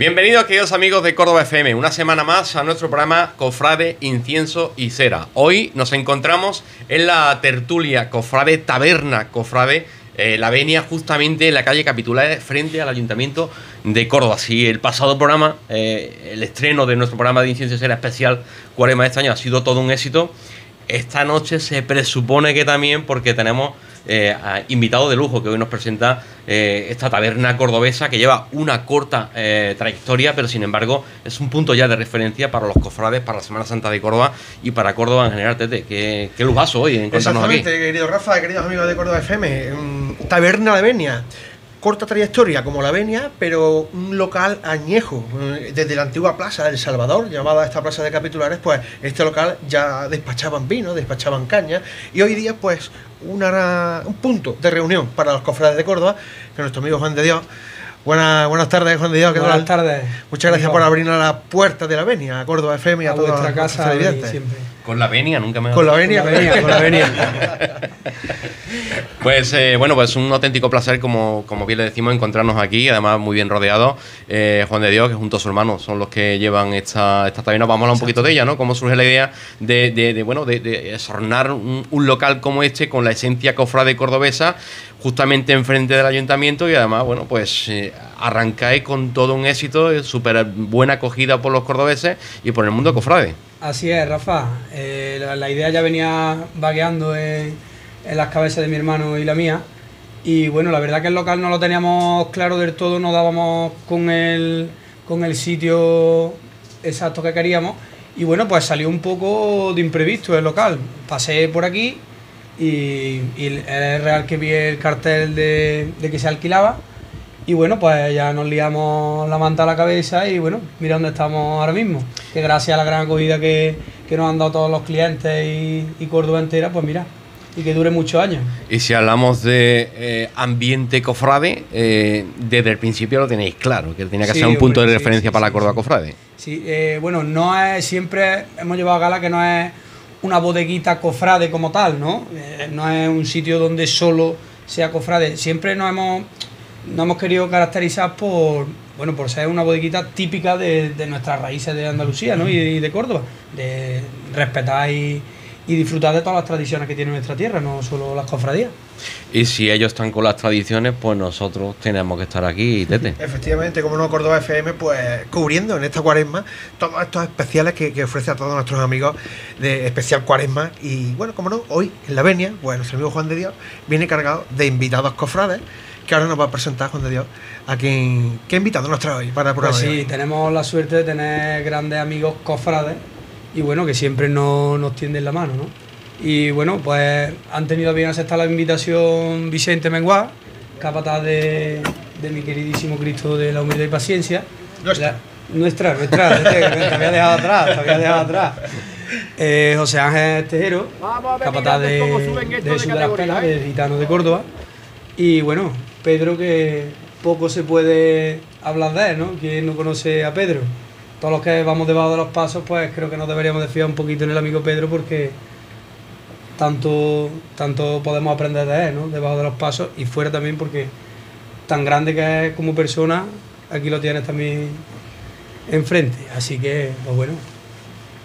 Bienvenidos queridos amigos de Córdoba FM, una semana más a nuestro programa Cofrade, Incienso y Cera. Hoy nos encontramos en la tertulia Cofrade Taberna Cofrade, eh, la venia justamente en la calle Capitular frente al Ayuntamiento de Córdoba. Si el pasado programa, eh, el estreno de nuestro programa de Incienso y Cera especial Cuarema de este año ha sido todo un éxito, esta noche se presupone que también porque tenemos eh, invitado de lujo que hoy nos presenta eh, esta taberna cordobesa que lleva una corta eh, trayectoria, pero sin embargo es un punto ya de referencia para los cofrades, para la Semana Santa de Córdoba y para Córdoba en general. Tete, qué, qué lujazo hoy encontrarnos aquí. querido Rafa, queridos amigos de Córdoba FM. Taberna de Venia corta trayectoria como la Venia, pero un local añejo. Desde la antigua plaza del Salvador, llamada esta plaza de capitulares, pues este local ya despachaban vino, despachaban caña, y hoy día, pues, una, un punto de reunión para los cofrades de Córdoba, que nuestro amigo Juan de Dios. Buenas, buenas tardes, Juan de Dios. buenas tardes. Muchas gracias por abrirnos la puerta de la Venia a Córdoba FM y a, a toda nuestra casa. Con la venia, nunca me Con la venia, con la venia. pues eh, bueno, pues un auténtico placer, como, como bien le decimos, encontrarnos aquí, además muy bien rodeados. Eh, Juan de Dios, que junto a su hermano son los que llevan esta, esta taberna. Vamos a hablar un poquito de ella, ¿no? Cómo surge la idea de, de, bueno, de, de un, un, local como este con la esencia cofrade cordobesa, justamente enfrente del ayuntamiento y además, bueno, pues eh, arrancáis con todo un éxito, súper buena acogida por los cordobeses y por el mundo cofrade. Así es, Rafa. Eh, la, idea ya venía vagueando en, las cabezas de mi hermano y la mía. Y bueno, la verdad que el local no lo teníamos claro del todo, no dábamos con el, con el sitio exacto que queríamos. Y bueno, pues salió un poco de imprevisto el local. Pasé por aquí y, y es real que vi el cartel de, de que se alquilaba y bueno, pues ya nos liamos la manta a la cabeza y bueno, mira dónde estamos ahora mismo. Que gracias a la gran acogida que, nos han dado todos los clientes y, Córdoba entera, pues mira, y que dure muchos años. Y si hablamos de eh, ambiente cofrade, eh, desde el principio lo tenéis claro, que tenía que Sí, ser un punto hombre, de referencia sí, para la Córdoba cofrade. Sí, eh, bueno, no es siempre hemos llevado a gala que no es una bodeguita cofrade como tal, ¿no? No es un sitio donde solo sea cofrade. Siempre nos hemos, nos hemos querido caracterizar por, bueno, por ser una bodeguita típica de, de nuestras raíces de Andalucía, ¿no? Y, de- y de Córdoba, de respetar y, y disfrutar de todas las tradiciones que tiene nuestra tierra, no solo las cofradías. Y si ellos están con las tradiciones, pues nosotros tenemos que estar aquí, Tete. Efectivamente, como no Córdoba FM, pues cubriendo en esta cuaresma todos estos especiales que, que ofrece a todos nuestros amigos de especial cuaresma. Y bueno, como no, hoy en la venia, pues nuestro amigo Juan de Dios viene cargado de invitados cofrades, que ahora nos va a presentar Juan de Dios a quien, qué invitado nos trae hoy para el programa. Pues sí, tenemos la suerte de tener grandes amigos cofrades y bueno, que siempre nos, nos tienden la mano, ¿no? Y bueno, pues han tenido bien aceptar la invitación Vicente Menguá, capataz de, de mi queridísimo Cristo de la humildad y paciencia. Nuestra. La- nuestra, nuestra, que te había dejado atrás, te había dejado atrás. Eh, José Ángel Tejero, capataz de, de de las Penas, de Gitano de Córdoba. Y bueno, Pedro que poco se puede hablar de él, ¿no? ¿Quién no conoce a Pedro? Todos los que vamos debajo de los pasos, pues creo que nos deberíamos de fiar un poquito en el amigo Pedro porque tanto, tanto podemos aprender de él, ¿no? Debajo de los pasos y fuera también porque tan grande que es como persona, aquí lo tienes también enfrente. Así que, pues bueno,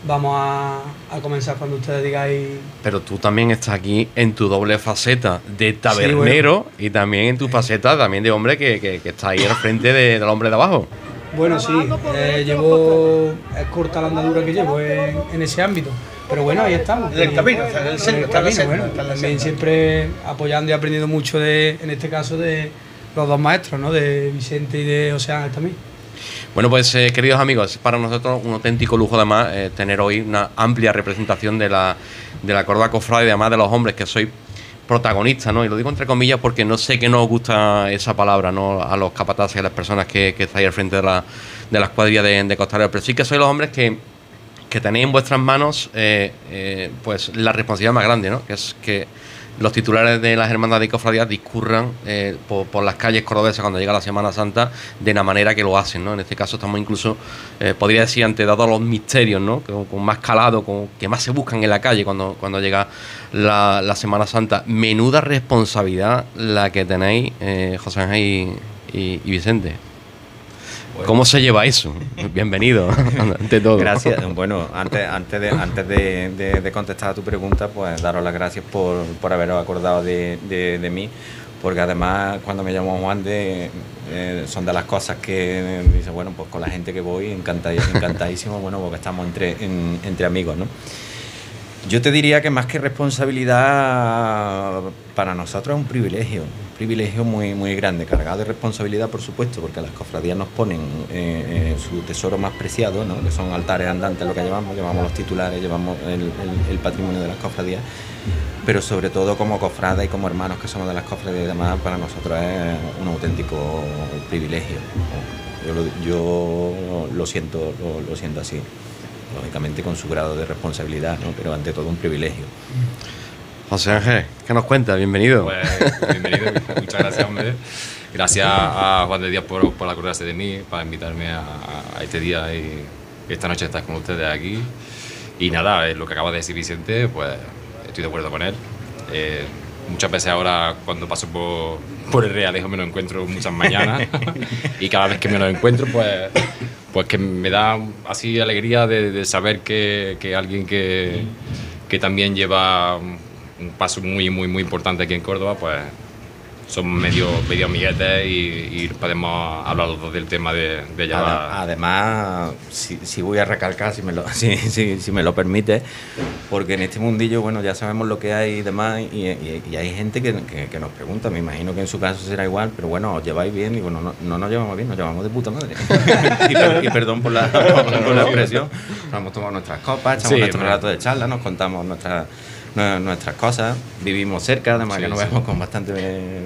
vamos a, a comenzar cuando ustedes digáis Pero tú también estás aquí en tu doble faceta de tabernero y también en tu faceta también de hombre que, que, que está ahí al frente de- del hombre de abajo. Bueno, sí, eh, llevo. Es corta la andadura que llevo en, en ese ámbito. Pero bueno, ahí estamos. En el camino, está en el centro, está en camino, bueno. está en la También siempre apoyando y aprendiendo mucho de, en este caso, de los dos maestros, ¿no? De Vicente y de Ángel también. Bueno, pues eh, queridos amigos, es para nosotros un auténtico lujo además eh, tener hoy una amplia representación de la, de la Córdoba Cofrade además de los hombres que sois protagonistas, ¿no? Y lo digo entre comillas porque no sé que no os gusta esa palabra, ¿no? A los capataces a las personas que, que estáis al frente de la, de la escuadrilla de, de costaleros, pero sí que sois los hombres que, que tenéis en vuestras manos eh, eh, pues la responsabilidad más grande, ¿no? Que los titulares de las hermandades y cofradías discurran eh, por, las calles cordobesas cuando llega la Semana Santa de la manera que lo hacen, ¿no? En este caso estamos incluso, eh, podría decir, ante dados los misterios, ¿no? Con, con más calado, con, que más se buscan en la calle cuando, cuando llega la, Semana Santa. Menuda responsabilidad la que tenéis, eh, José Ángel y Vicente. ¿Cómo se lleva eso? Bienvenido, ante todo. Gracias. Bueno, antes, antes, de, antes de, de- de contestar a tu pregunta, pues daros las gracias por, por haberos acordado de, de- mí, porque además cuando me llamo Juan de, eh, son de las cosas que dice, bueno, pues con la gente que voy, encantadí- encantadísimo, bueno, porque estamos entre, en- entre amigos, ¿no? Yo te diría que más que responsabilidad, para nosotros es un privilegio, un privilegio muy, muy grande, cargado de responsabilidad, por supuesto, porque las cofradías nos ponen eh, eh, su tesoro más preciado, ¿no? que son altares andantes, lo que llevamos, llevamos los titulares, llevamos el, patrimonio de las cofradías, pero sobre todo como cofrades y como hermanos que somos de las cofradías y demás, para nosotros es un auténtico privilegio. Yo lo, yo lo siento, lo siento así lógicamente con su grado de responsabilidad, ¿no? pero ante todo un privilegio. José Ángel, ¿qué nos cuenta? Bienvenido. Pues bienvenido, muchas gracias, hombre. Gracias a Juan de Díaz por, por acordarse de mí, para invitarme a, a este día y esta noche estar con ustedes aquí. Y nada, es lo que acaba de decir Vicente, pues estoy de acuerdo con él. Eh, muchas veces ahora cuando paso por, por el Realejo me lo encuentro muchas mañanas y cada vez que me lo encuentro pues, pues que me da así alegría de, saber que, que alguien que, que también lleva un un paso muy muy muy importante aquí en Córdoba pues son medio, medio amiguetes y, y podemos hablar los dos del tema de, de llevar... Además, si, si voy a recalcar, si me, lo, si, si- si me lo permite, porque en este mundillo, bueno, ya sabemos lo que hay y demás, y, y- y hay gente que, que- que nos pregunta, me imagino que en su caso será igual, pero bueno, os lleváis bien, y bueno, no, no nos llevamos bien, nos llevamos de puta madre. y, per- y perdón por la, por la expresión, nos hemos tomado nuestras copas, echamos Sí, nuestro bueno. rato de charla, nos contamos nuestras nuestras cosas, vivimos cerca, además que nos vemos con bastante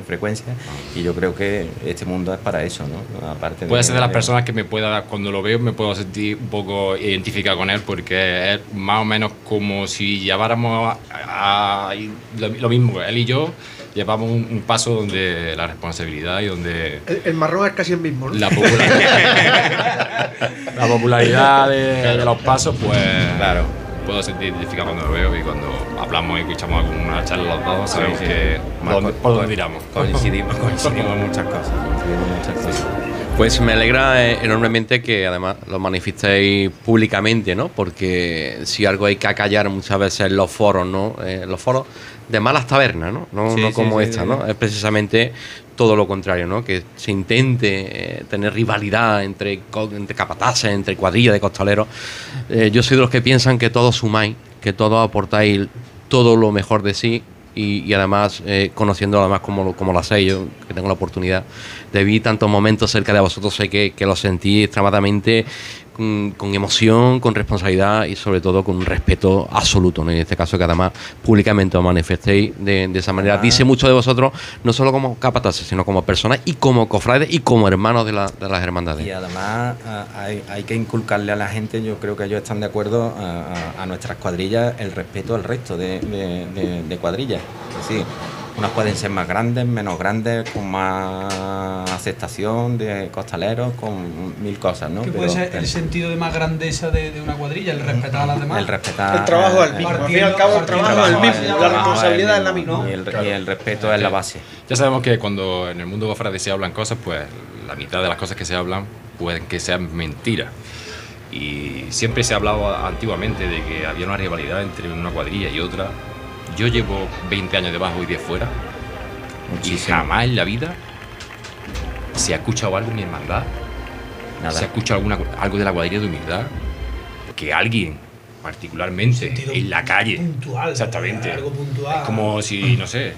frecuencia. Y yo creo que este mundo es para eso, ¿no? Aparte Puede ser de las personas que me pueda, cuando lo veo, me puedo sentir un poco identificado con él porque es más o menos como si lleváramos a, lo, mismo, él y yo llevamos un, paso donde la responsabilidad y donde... El, marrón es casi el mismo, ¿no? La popularidad, la popularidad de, de los pasos, pues... Claro puedo sentir identificado cuando lo veo y cuando hablamos y escuchamos alguna charla los dos, sabemos que por dónde tiramos. Coincidimos, coincidimos en muchas cosas. Pues me alegra eh, enormemente que además lo manifestéis públicamente, ¿no? Porque si algo hay que acallar muchas veces en los foros, ¿no? Eh, los foros de malas tabernas, ¿no? No, como esta, ¿no? Es precisamente todo lo contrario, ¿no? Que se intente eh, tener rivalidad entre, entre capataces, entre cuadrillas de costaleros. Eh, yo soy de los que piensan que todos sumáis, que todos aportáis todo lo mejor de sí y, además eh, conociendo además como, como lo hacéis, yo que tengo la oportunidad de vivir tantos momentos cerca de vosotros, sé que, que lo sentí extremadamente con, emoción, con responsabilidad y sobre todo con un respeto absoluto. En este caso que además públicamente os manifestéis de, esa manera. Dice mucho de vosotros, no solo como capataces, sino como personas y como cofrades y como hermanos de, la, de las hermandades. Y además hay, hay, que inculcarle a la gente, yo creo que ellos están de acuerdo, a, nuestras cuadrillas, el respeto al resto de, de cuadrillas. Sí unas pueden ser más grandes, menos grandes, con más aceptación de costaleros, con mil cosas, ¿no? ¿Qué puede ser el sentido de más grandeza de, una cuadrilla? El respetar a las demás. El respetar. El trabajo el mismo. Al fin y al cabo, el trabajo el mismo. La responsabilidad es la misma. Y el, respeto es la base. Ya sabemos que cuando en el mundo cofrade se hablan cosas, pues la mitad de las cosas que se hablan pueden que sean mentiras. Y siempre se ha hablado antiguamente de que había una rivalidad entre una cuadrilla y otra yo llevo 20 años debajo y de fuera y jamás en la vida se ha escuchado algo en mi hermandad, Nada. se ha escuchado alguna, algo de la cuadrilla de humildad, que alguien particularmente en la calle. Puntual. Exactamente. Algo puntual. Es como si, no sé,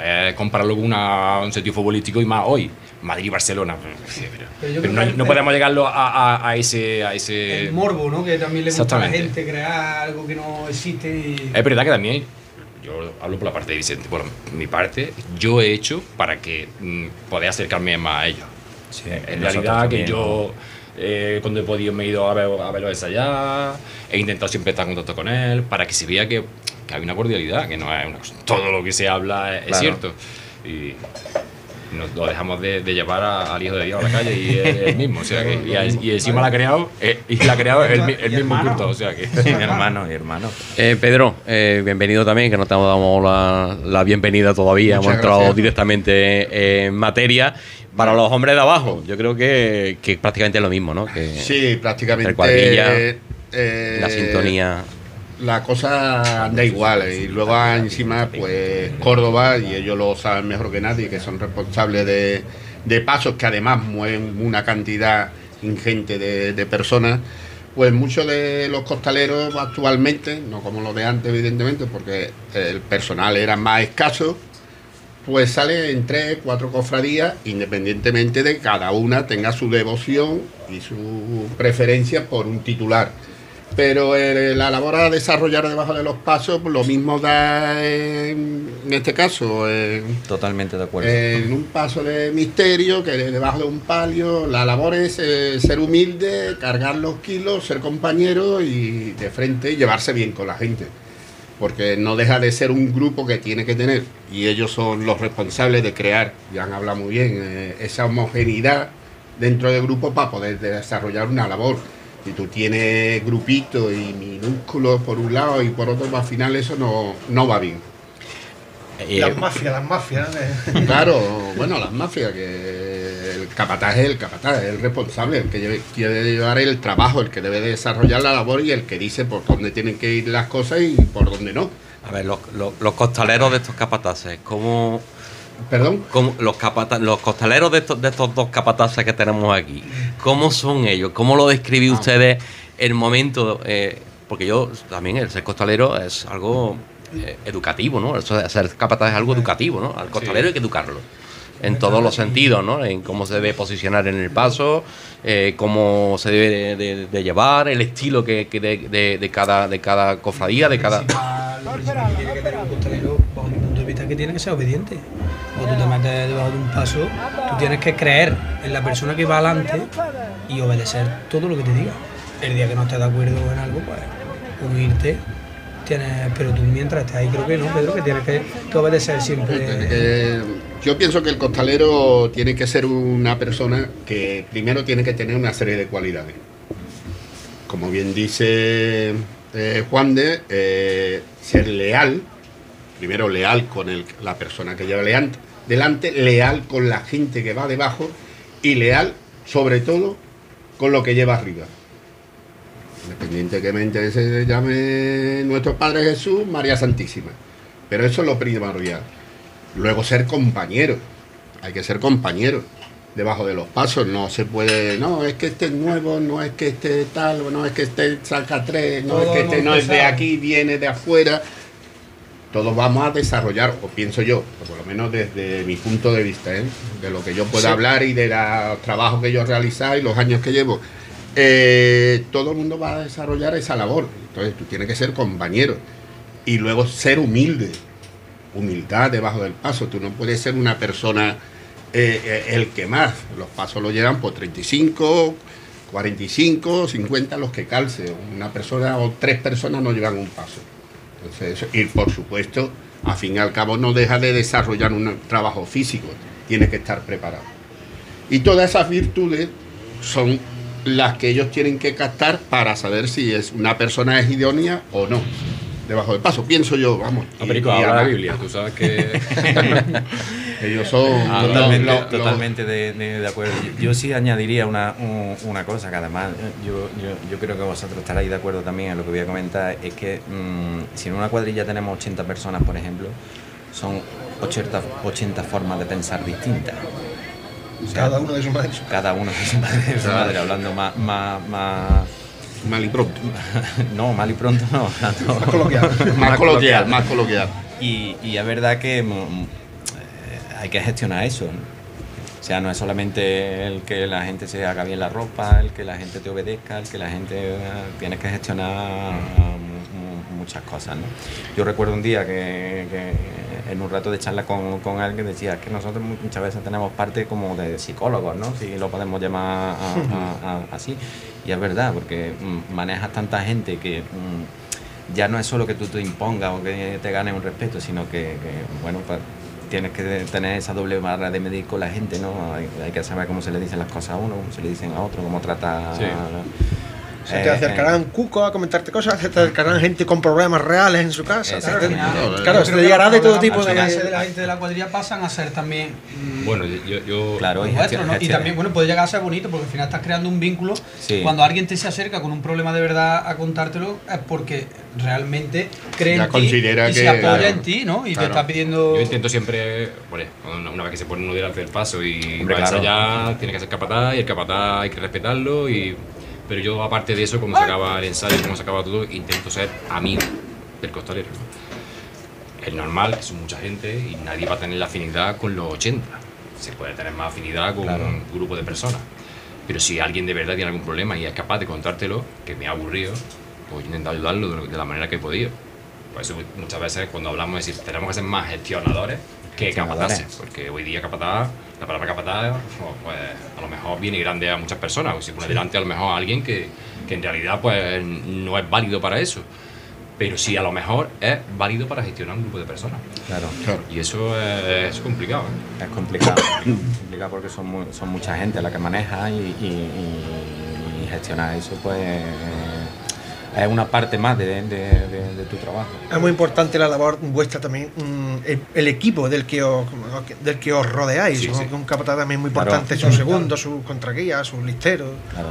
eh, compararlo con un sentido futbolístico y más hoy. Madrid-Barcelona. Pero, no, podemos llegar a, a, ese, a ese... El morbo, ¿no? Que también le gusta a la gente crear algo que no existe. Es verdad que también yo hablo por la parte de Vicente, por mi parte, yo he hecho para que mm, poder acercarme más a ellos. en realidad que yo eh, cuando he podido me he ido a, ver, a verlo ensayar, he intentado siempre estar en contacto con él para que se vea que, que hay una cordialidad, que no es una cosa, todo lo que se habla es, cierto. Y, nos lo dejamos de, llevar al hijo de Dios a la calle y el, mismo. O sea que, y, encima la ha creado, eh, y la ha creado el, mismo culto. O sea que. mi hermano, mi hermano. Eh, Pedro, eh, bienvenido también, que no te damos la, la bienvenida todavía. Hemos entrado directamente en materia. Para los hombres de abajo, yo creo que, que prácticamente es lo mismo, ¿no? Que sí, prácticamente. Cuadrilla, la sintonía la cosa anda igual. Y luego encima, pues Córdoba, y ellos lo saben mejor que nadie, que son responsables de, pasos que además mueven una cantidad ingente de, personas. Pues muchos de los costaleros actualmente, no como los de antes, evidentemente, porque el personal era más escaso, pues salen en tres, cuatro cofradías, independientemente de que cada una tenga su devoción y su preferencia por un titular pero la labor a desarrollar debajo de los pasos lo mismo da en, este caso totalmente de acuerdo. en un paso de misterio que debajo de un palio la labor es eh, ser humilde cargar los kilos ser compañero y de frente y llevarse bien con la gente. Porque no deja de ser un grupo que tiene que tener. Y ellos son los responsables de crear. Ya han hablado muy bien eh, esa homogeneidad dentro del grupo para poder desarrollar una labor si tú tienes grupitos y minúsculos por un lado y por otro, al final eso no, no va bien. Eh, las mafias, las mafias. Eh. Claro, bueno, las mafias, que el capataz es el capataz, es el responsable, el que quiere llevar el trabajo, el que debe desarrollar la labor y el que dice por dónde tienen que ir las cosas y por dónde no. A ver, los, los costaleros de estos capataces, ¿cómo, Perdón. los, los costaleros de estos, de estos dos capataces que tenemos aquí, ¿cómo son ellos? ¿Cómo lo describí ah. ustedes el momento? Eh, porque yo también, el ser costalero es algo eh, educativo, ¿no? ser capataz es algo educativo, ¿no? Al costalero hay que educarlo. En todos los sentidos, ¿no? En cómo se debe posicionar en el paso, eh, cómo se debe de, llevar, el estilo que, de, cada, de cada cofradía, de cada lo principal que tiene que tener un costalero, bajo mi punto de vista, es que tiene que ser obediente. Cuando tú te metes debajo de un paso, tú tienes que creer en la persona que va adelante y obedecer todo lo que te diga. El día que no estés de acuerdo en algo, pues unirte. Pero tú mientras estés ahí, creo que no, Pedro, que tienes que, obedecer siempre. Eh, yo pienso que el costalero tiene que ser una persona que primero tiene que tener una serie de cualidades. Como bien dice eh, Juan de, eh, ser leal, primero leal con la persona que lleva lean- delante, leal con la gente que va debajo y leal sobre todo con lo que lleva arriba. Independientemente se llame nuestro Padre Jesús, María Santísima. Pero eso es lo primordial. Luego ser compañero. Hay que ser compañero debajo de los pasos. No se puede, no, es que este es nuevo, no es que este tal, no es que este saca tres, no es que este no es de aquí, viene de afuera. Todos vamos a desarrollar, o pienso yo, o por lo menos desde mi punto de vista, ¿eh? de lo que yo puedo Sí. hablar y de los trabajos que yo he realizado y los años que llevo. Eh, todo el mundo va a desarrollar esa labor. Entonces tú tienes que ser compañero y luego ser humilde. Humildad debajo del paso. Tú no puedes ser una persona eh, el que más. Los pasos lo llevan por 35, 45, 50 los que calce. Una persona o tres personas no llevan un paso. Y por supuesto, a fin y al cabo no deja de desarrollar un trabajo físico. Tiene que estar preparado. Y todas esas virtudes son las que ellos tienen que captar para saber si es una persona es idónea o no. Debajo del paso, pienso yo, vamos. No, y- y habla la Biblia, tú sabes que... Ellos son Ah, totalmente, de, de- de acuerdo. Yo, yo sí añadiría una, un- una cosa que además eh, yo, yo, yo creo que vosotros estaréis de acuerdo también en lo que voy a comentar, es que mm, si en una cuadrilla tenemos 80 personas, por ejemplo, son 80, 80 formas de pensar distintas. O sea, Cada uno de sus maestros. cada uno de su madre, de su madre, hablando más, más, más mal y pronto. no, mal y pronto no, Más coloquial. Más coloquial, más coloquial. y, y es verdad que mm, eh, hay que gestionar eso. ¿no? O sea, no es solamente el que la gente se haga bien la ropa, el que la gente te obedezca, el que la gente... eh, tienes que gestionar mu- muchas cosas, ¿no? Yo recuerdo un día que, que en un rato de charla con, con alguien decía que nosotros muchas veces tenemos parte como de psicólogos, ¿no? Si lo podemos llamar a- a- a- así. Y es verdad, porque mm, manejas tanta gente que... mm, ya no es solo que tú te impongas o que te ganes un respeto, sino que, que, bueno, pa- tienes que tener esa doble barra de medir con la gente, ¿no? Hay, hay que saber cómo se le dicen las cosas a uno, cómo se le dicen a otro, cómo trata... Sí. Se Eh, te eh, acercarán cuco a comentarte cosas, se te acercarán gente con problemas reales en su casa. Claro, No, claro, Yo se te llegará de todo tipo de... la gente de la cuadrilla pasan a ser también mm, Bueno, yo... yo Claro, y ¿no? Y también, bueno, puede llegar a ser bonito porque al final estás creando un vínculo. Sí. Cuando alguien te se acerca con un problema de verdad a contártelo, es porque realmente cree Ya en ti y que- se apoya claro. en ti, ¿no? Y te está pidiendo. Yo intento siempre, bueno, una vez que se pone uno delante del paso y Hombre, va a claro. ensayar, tiene que ser capataz y el capataz hay que respetarlo. Y, pero yo, aparte de eso, como se acaba el ensayo, como se acaba todo, intento ser amigo del costalero. Es normal, que son mucha gente y nadie va a tener la afinidad con los 80. Se puede tener más afinidad con Claro. un grupo de personas. Pero si alguien de verdad tiene algún problema y es capaz de contártelo, que me ha aburrido, pues intento ayudarlo de, la manera que he podido. Por eso muchas veces cuando hablamos de decir tenemos que ser más gestionadores que Gestionadores. capataces, porque hoy día capataz, la palabra capataz, pues a lo mejor viene grande a muchas personas, o se pone delante a lo mejor a alguien que, que en realidad pues no es válido para eso, pero sí a lo mejor es válido para gestionar un grupo de personas. Claro, Claro. Y eso es, es complicado. ¿eh? es complicado. es complicado porque son, son mucha gente la que maneja y, y- y- y gestionar eso, pues... Es una parte más de, de- de- de tu trabajo. Es muy importante la labor vuestra también, mm, el, el equipo del que os, del que os rodeáis. Sí, ¿no? sí. Que Un capataz también muy Claro. importante, sus segundos, sus contraguías, sus listeros. Claro.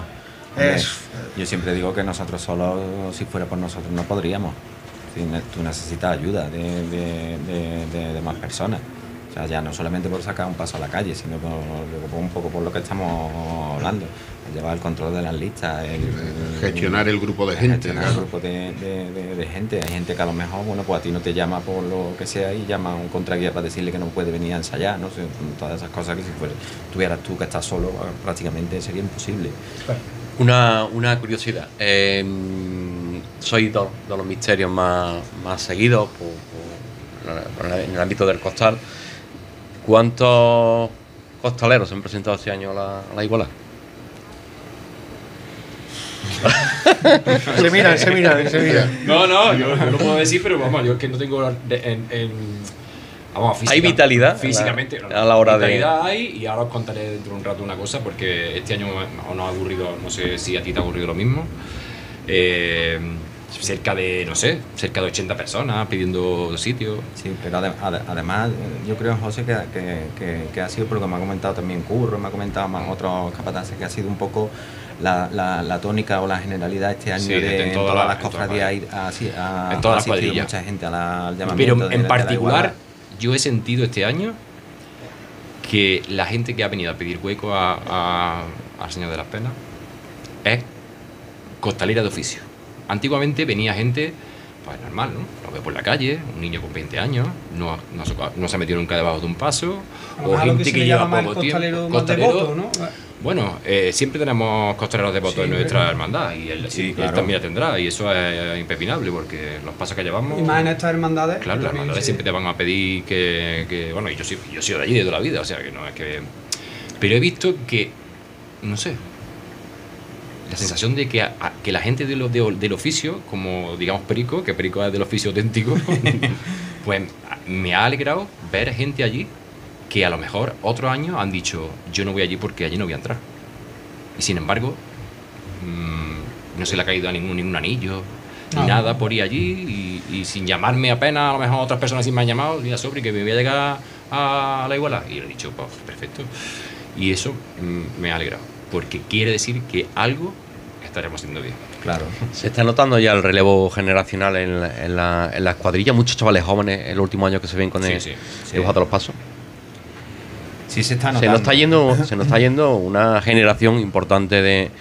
Es- yo siempre digo que nosotros solo, si fuera por nosotros, no podríamos. Tú necesitas ayuda de- de más personas. O sea, ya no solamente por sacar un paso a la calle, sino por, por un poco por lo que estamos hablando. Llevar el control de las listas, el, Gestionar el grupo de gente, gestionar el grupo de, de- de- de gente. Hay gente que a lo mejor, bueno, pues a ti no te llama por lo que sea y llama a un contraguía para decirle que no puede venir a ensayar, no todas esas cosas que si fuera, tuvieras tú que estás solo, prácticamente sería imposible. Una, una curiosidad. Eh, sois dos de los misterios más, más seguidos por- por- en el ámbito del costal. ¿Cuántos costaleros se han presentado este año a la, a la igualdad? Se miran, se miran, se miran. No, no, yo, yo lo puedo decir, pero vamos, yo es que no tengo de- en, en- vamos, Hay vitalidad Físicamente. a la- a la hora de- vitalidad hay y ahora os contaré dentro de un rato una cosa porque este año nos ha ocurrido, no sé si a ti te ha ocurrido lo mismo. eh, cerca de, no sé, cerca de 80 personas pidiendo sitio. Sí, pero ade- ade- además yo creo, José, que, que- que- que ha sido por lo que me ha comentado también Curro, me ha comentado más otros capataces, que ha sido un poco la, la- la tónica o la generalidad este año Sí, de en todas las- las en todas cofradías ir a- a- en todas ha las mucha gente a la- al llamamiento Pero en de particular, yo he sentido este año que la gente que ha venido a pedir hueco a- a- al Señor de las Penas es costalera de oficio. Antiguamente venía gente, pues normal, ¿no? Lo ve por la calle, un niño con 20 años, no, no, se, no se ha metido nunca debajo de un paso, o gente que, le lleva poco costalero tiempo. más devoto, ¿no? Bueno, eh, siempre tenemos costaleros devotos Sí, en nuestra hermandad y él, Sí, y él claro. también la tendrá y eso es impepinable porque los pasos que llevamos... Y más en estas hermandades. Claro, las hermandades se- siempre te van a pedir que, que- bueno, y yo, sí- yo he sido de allí de toda la vida, o sea que no es que... Pero he visto que, no sé, la sensación de que, a- a- que la gente de lo- de- del oficio, como digamos Perico, que Perico es del oficio auténtico, pues me ha alegrado ver gente allí que a lo mejor otros años han dicho, yo no voy allí porque allí no voy a entrar. Y sin embargo, mm, no se le ha caído a ningún, ningún anillo, ni No. nada por ir allí, y, y sin llamarme apenas, a lo mejor otras personas sí me han llamado, mira, sobre que me voy a llegar a la igualdad. Y le he dicho, pues perfecto. Y eso mm, me ha alegrado, porque quiere decir que algo estaremos haciendo bien. Claro. Se está notando ya el relevo generacional en, la- en, la, en la escuadrilla. Muchos chavales jóvenes en los últimos años que se ven con Sí, el sí, sí. los pasos. Sí se está Se notando. nos está yendo, se nos está yendo una generación importante de,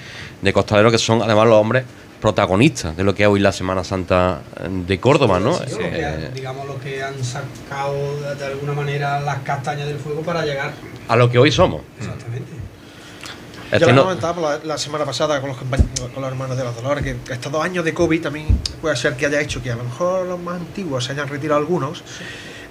de costaleros que son además los hombres protagonistas de lo que es hoy la Semana Santa de Córdoba, ¿no? Sí, Eh, han- digamos lo que han sacado de, de alguna manera las castañas del fuego para llegar. a lo que hoy somos. Exactamente. Este ya lo no- la, la semana pasada con los compañeros, con los hermanos de los Dolores, que, que estos dos años de COVID también puede ser que haya hecho que a lo mejor los más antiguos se hayan retirado algunos.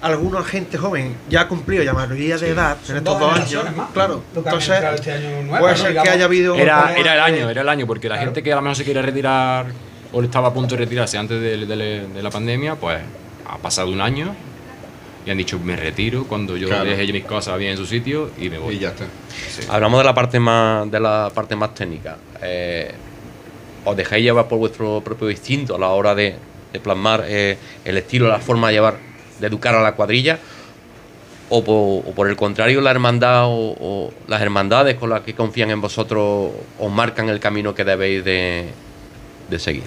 Algunos gente joven ya ha cumplido ya mayoría de edad en estos dos dos años. más, Claro, que entonces este año nuevo, puede ¿no? ser Digamos, que haya habido. Era, era el año, era el año, porque la Claro. gente que a lo mejor se quiere retirar o estaba a punto de retirarse antes de, de- de la pandemia, pues ha pasado un año y han dicho me retiro cuando yo Claro. deje mis cosas bien en su sitio y me voy. Y ya está. Sí. Hablamos de la parte más, de la parte más técnica. Eh, ¿Os dejáis llevar por vuestro propio instinto a la hora de, de plasmar eh, el estilo, la forma de llevar, de educar a la cuadrilla? ¿O por, o por el contrario, la hermandad o, o las hermandades con las que confían en vosotros os marcan el camino que debéis de, de seguir?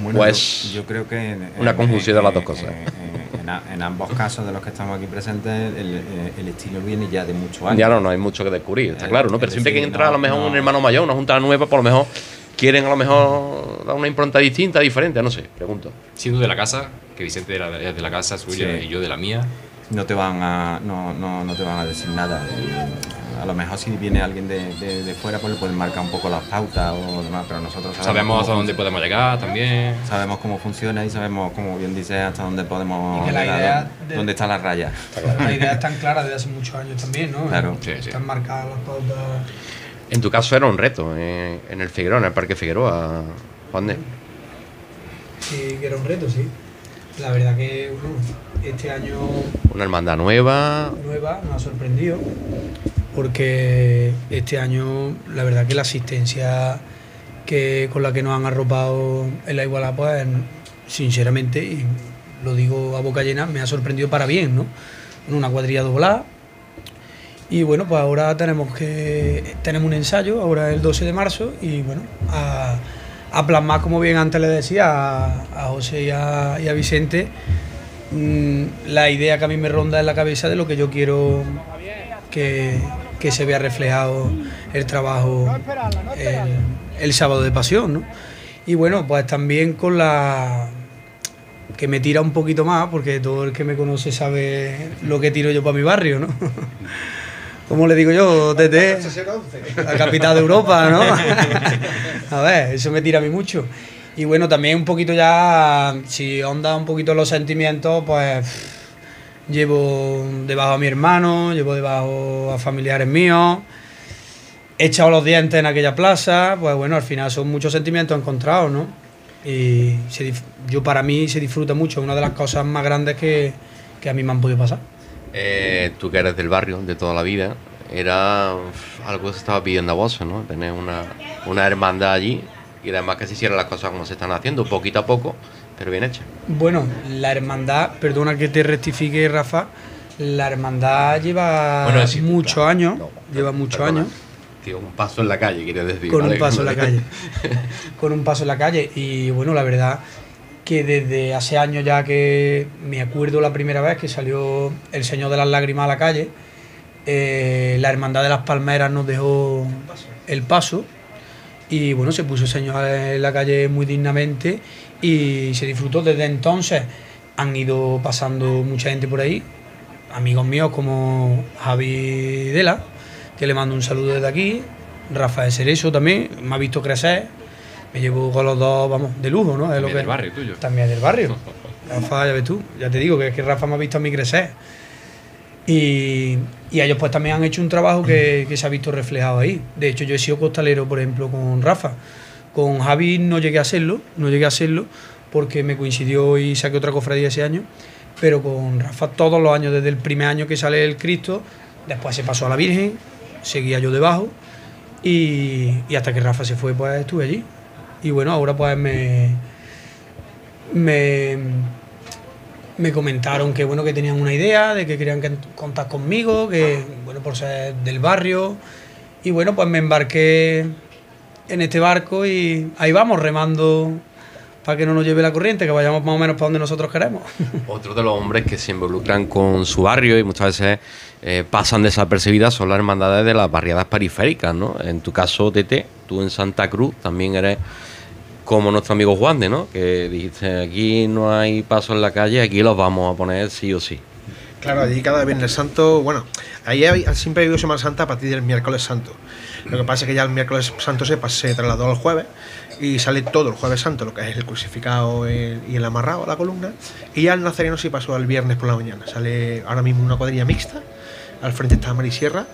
Bueno, Pues, yo, yo creo que en- una conjunción de las dos en- cosas. En, en a- en ambos casos de los que estamos aquí presentes, el, eh, el estilo viene ya de muchos años. Ya no, no hay mucho que descubrir, está Eh, claro, ¿no? Pero siempre que entra a lo mejor no. un hermano mayor, una junta nueva, por lo mejor quieren a lo mejor dar una impronta distinta, diferente, no sé, pregunto. Siendo de la casa, que Vicente era de, es de la casa suya Sí. y yo de la mía, no te van a no, no, no te van a decir nada a lo mejor si viene alguien de, de, de fuera pues le pueden marcar un poco las pautas o demás pero nosotros sabemos, sabemos hasta dónde podemos llegar también. sabemos cómo funciona y sabemos como bien dices hasta dónde podemos llegar, idea dónde- de- dónde está la raya La idea es tan clara desde hace muchos años también, ¿no? Claro. Sí, sí. Están marcadas las pautas. En tu caso era un reto eh, en el Figueroa, en el Parque Figueroa, Juan de. Sí, que era un reto, sí. La verdad que bueno, este año Una hermandad nueva, nueva nos ha sorprendido porque este año la verdad que la asistencia que con la que nos han arropado en la igualdad pues sinceramente y lo digo a boca llena me ha sorprendido para bien no una cuadrilla doblada. Y bueno pues ahora tenemos que tenemos un ensayo ahora el 12 de marzo y bueno a, plasmar como bien antes le decía a, José y a, y a Vicente mm, la idea que a mí me ronda en la cabeza de lo que yo quiero que, que se vea reflejado el trabajo el, sábado de pasión, ¿no? Y bueno, pues también con la que me tira un poquito más, porque todo el que me conoce sabe lo que tiro yo para mi barrio, ¿no? Como le digo yo, desde la capital de Europa, ¿no? A ver, eso me tira a mí mucho. Y bueno, también un poquito ya, si onda un poquito los sentimientos, pues llevo debajo a mi hermano, llevo debajo a familiares míos, he echado los dientes en aquella plaza, pues bueno, al final son muchos sentimientos encontrados, ¿no? Y yo para mí se disfruta mucho, una de las cosas más grandes que, que a mí me han podido pasar. Eh, tú que eres del barrio de toda la vida, era algo que se estaba pidiendo a vos, ¿no? Tener una, una hermandad allí y además que se hicieran las cosas como se están haciendo, poquito a poco, pero bien hecha. Bueno, la hermandad, perdona que te rectifique, Rafa, la hermandad lleva Bueno, muchos claro, años, no, lleva muchos años Tío, un paso en la calle, quiere decir. con ¿vale? un paso en la calle. con un paso en la calle. Y bueno, la verdad que desde hace años ya que me acuerdo la primera vez que salió El Señor de las Lágrimas a la calle, eh, la Hermandad de las Palmeras nos dejó el paso y bueno, se puso el Señor en la calle muy dignamente y se disfrutó desde entonces. Han ido pasando mucha gente por ahí, amigos míos como Javi Dela, que le mando un saludo desde aquí, Rafael Cerezo también, me ha visto crecer, me llevo con los dos, vamos, de lujo, ¿no? Es lo También que- del barrio tuyo. También del barrio. Rafa, ya ves tú, ya te digo que es que Rafa me ha visto a mí crecer. Y, y ellos pues también han hecho un trabajo que, que se ha visto reflejado ahí. De hecho, yo he sido costalero, por ejemplo, con Rafa. Con Javi no llegué a hacerlo, no llegué a hacerlo porque me coincidió y saqué otra cofradía ese año. Pero con Rafa todos los años, desde el primer año que sale el Cristo, después se pasó a la Virgen, seguía yo debajo y, y hasta que Rafa se fue, pues estuve allí. Y bueno, ahora pues me, me, me comentaron que bueno que tenían una idea, de que querían que- contar conmigo, que bueno por ser del barrio. Y bueno, pues me embarqué en este barco y ahí vamos remando para que no nos lleve la corriente, que vayamos más o menos para donde nosotros queremos. Otro de los hombres que se involucran con su barrio y muchas veces eh, pasan desapercibidas son las hermandades de las barriadas periféricas, ¿no? En tu caso, Tete, tú en Santa Cruz también eres como nuestro amigo Juan de, ¿no? Que dijiste, aquí no hay paso en la calle, aquí los vamos a poner sí o sí. Claro, allí cada Viernes Santo, bueno, ahí hay- siempre ha habido Semana Santa a partir del miércoles santo. Lo que pasa es que ya el miércoles santo se, pas- se trasladó al jueves y sale todo el jueves santo, lo que es el crucificado y el amarrado a la columna. Y ya el nazareno sí pasó al viernes por la mañana. Sale ahora mismo una cuadrilla mixta, al frente está Marisierra.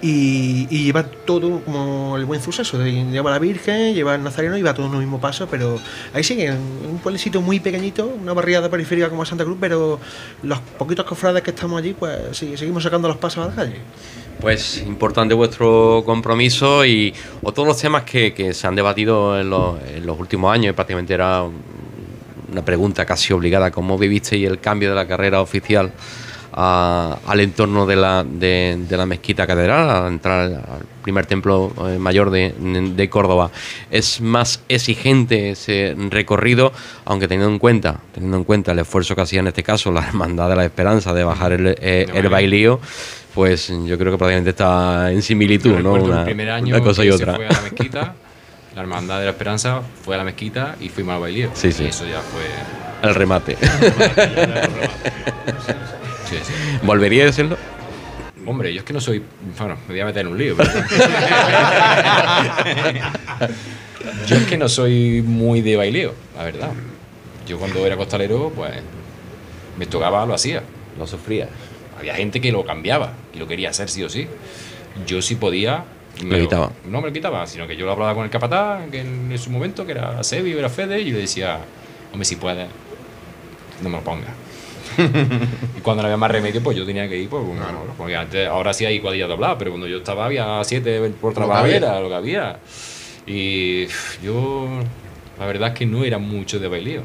Y, y lleva todo como el buen suceso. Lleva la Virgen, lleva el Nazareno y va todo en el mismo paso. Pero ahí sigue, un pueblecito muy pequeñito, una barriada periférica como Santa Cruz. Pero los poquitos cofrades que estamos allí, pues sí, seguimos sacando los pasos a la calle. Pues importante vuestro compromiso y otros los temas que, que se han debatido en los, en los últimos años, y prácticamente era una pregunta casi obligada, ¿cómo vivisteis el cambio de la carrera oficial a- al entorno de la, de, de la mezquita catedral, al entrar al primer templo eh, mayor de, de Córdoba? ¿Es más exigente ese recorrido, aunque teniendo en cuenta, teniendo en cuenta el esfuerzo que hacía en este caso la Hermandad de la Esperanza de bajar el, eh, el baile. bailío? Pues yo creo que prácticamente está en similitud, Yo ¿no? Una, el primer año una cosa y otra. se fue a la mezquita, la hermandad de la esperanza fue a la mezquita y fuimos al bailío. Sí, sí. Y eso ya fue. El remate. Sí, sí. ¿Volvería a serlo? Hombre, yo es que no soy. Bueno, me voy a meter en un lío. pero- yo es que no soy muy de baileo, la verdad. Yo cuando era costalero, pues. Me tocaba, lo hacía. Lo sufría. Había gente que lo cambiaba y lo quería hacer sí o sí. Yo sí podía. Lo quitaba. No me lo quitaba, sino que yo lo hablaba con el capataz, que en, en su momento, que era Sebi o era Fede, y le decía, hombre, si puedes, no me lo pongas. y cuando no había más remedio, pues yo tenía que ir, pues, bueno, porque antes, ahora sí hay cuadrillas dobladas, pero cuando yo estaba había siete por trabajo, era lo que había. Y yo, la verdad es que no era mucho de bailío.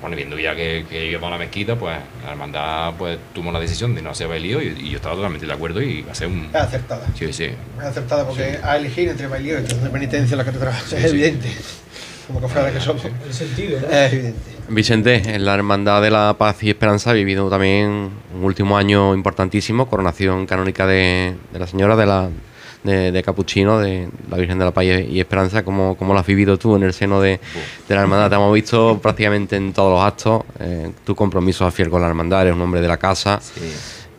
Bueno, viendo ya que, que íbamos a la mezquita, pues la hermandad pues, tomó la decisión de no hacer bailío y, y yo estaba totalmente de acuerdo y iba a ser un... Es acertada. Sí, sí. Es acertada porque a elegir entre bailío y entre de penitencia en la catedral es sí. evidente. Como cofrades que somos. El sentido, ¿no? Es evidente. Vicente, en la Hermandad de la Paz y Esperanza ha vivido también un último año importantísimo, coronación canónica de, de la Señora de la de, de Capuchino, de la Virgen de la Paz y Esperanza. ¿Cómo, cómo lo has vivido tú en el seno de, de la Hermandad? Te hemos visto prácticamente en todos los actos. eh, tu compromiso a fiel con la Hermandad, eres un hombre de la casa.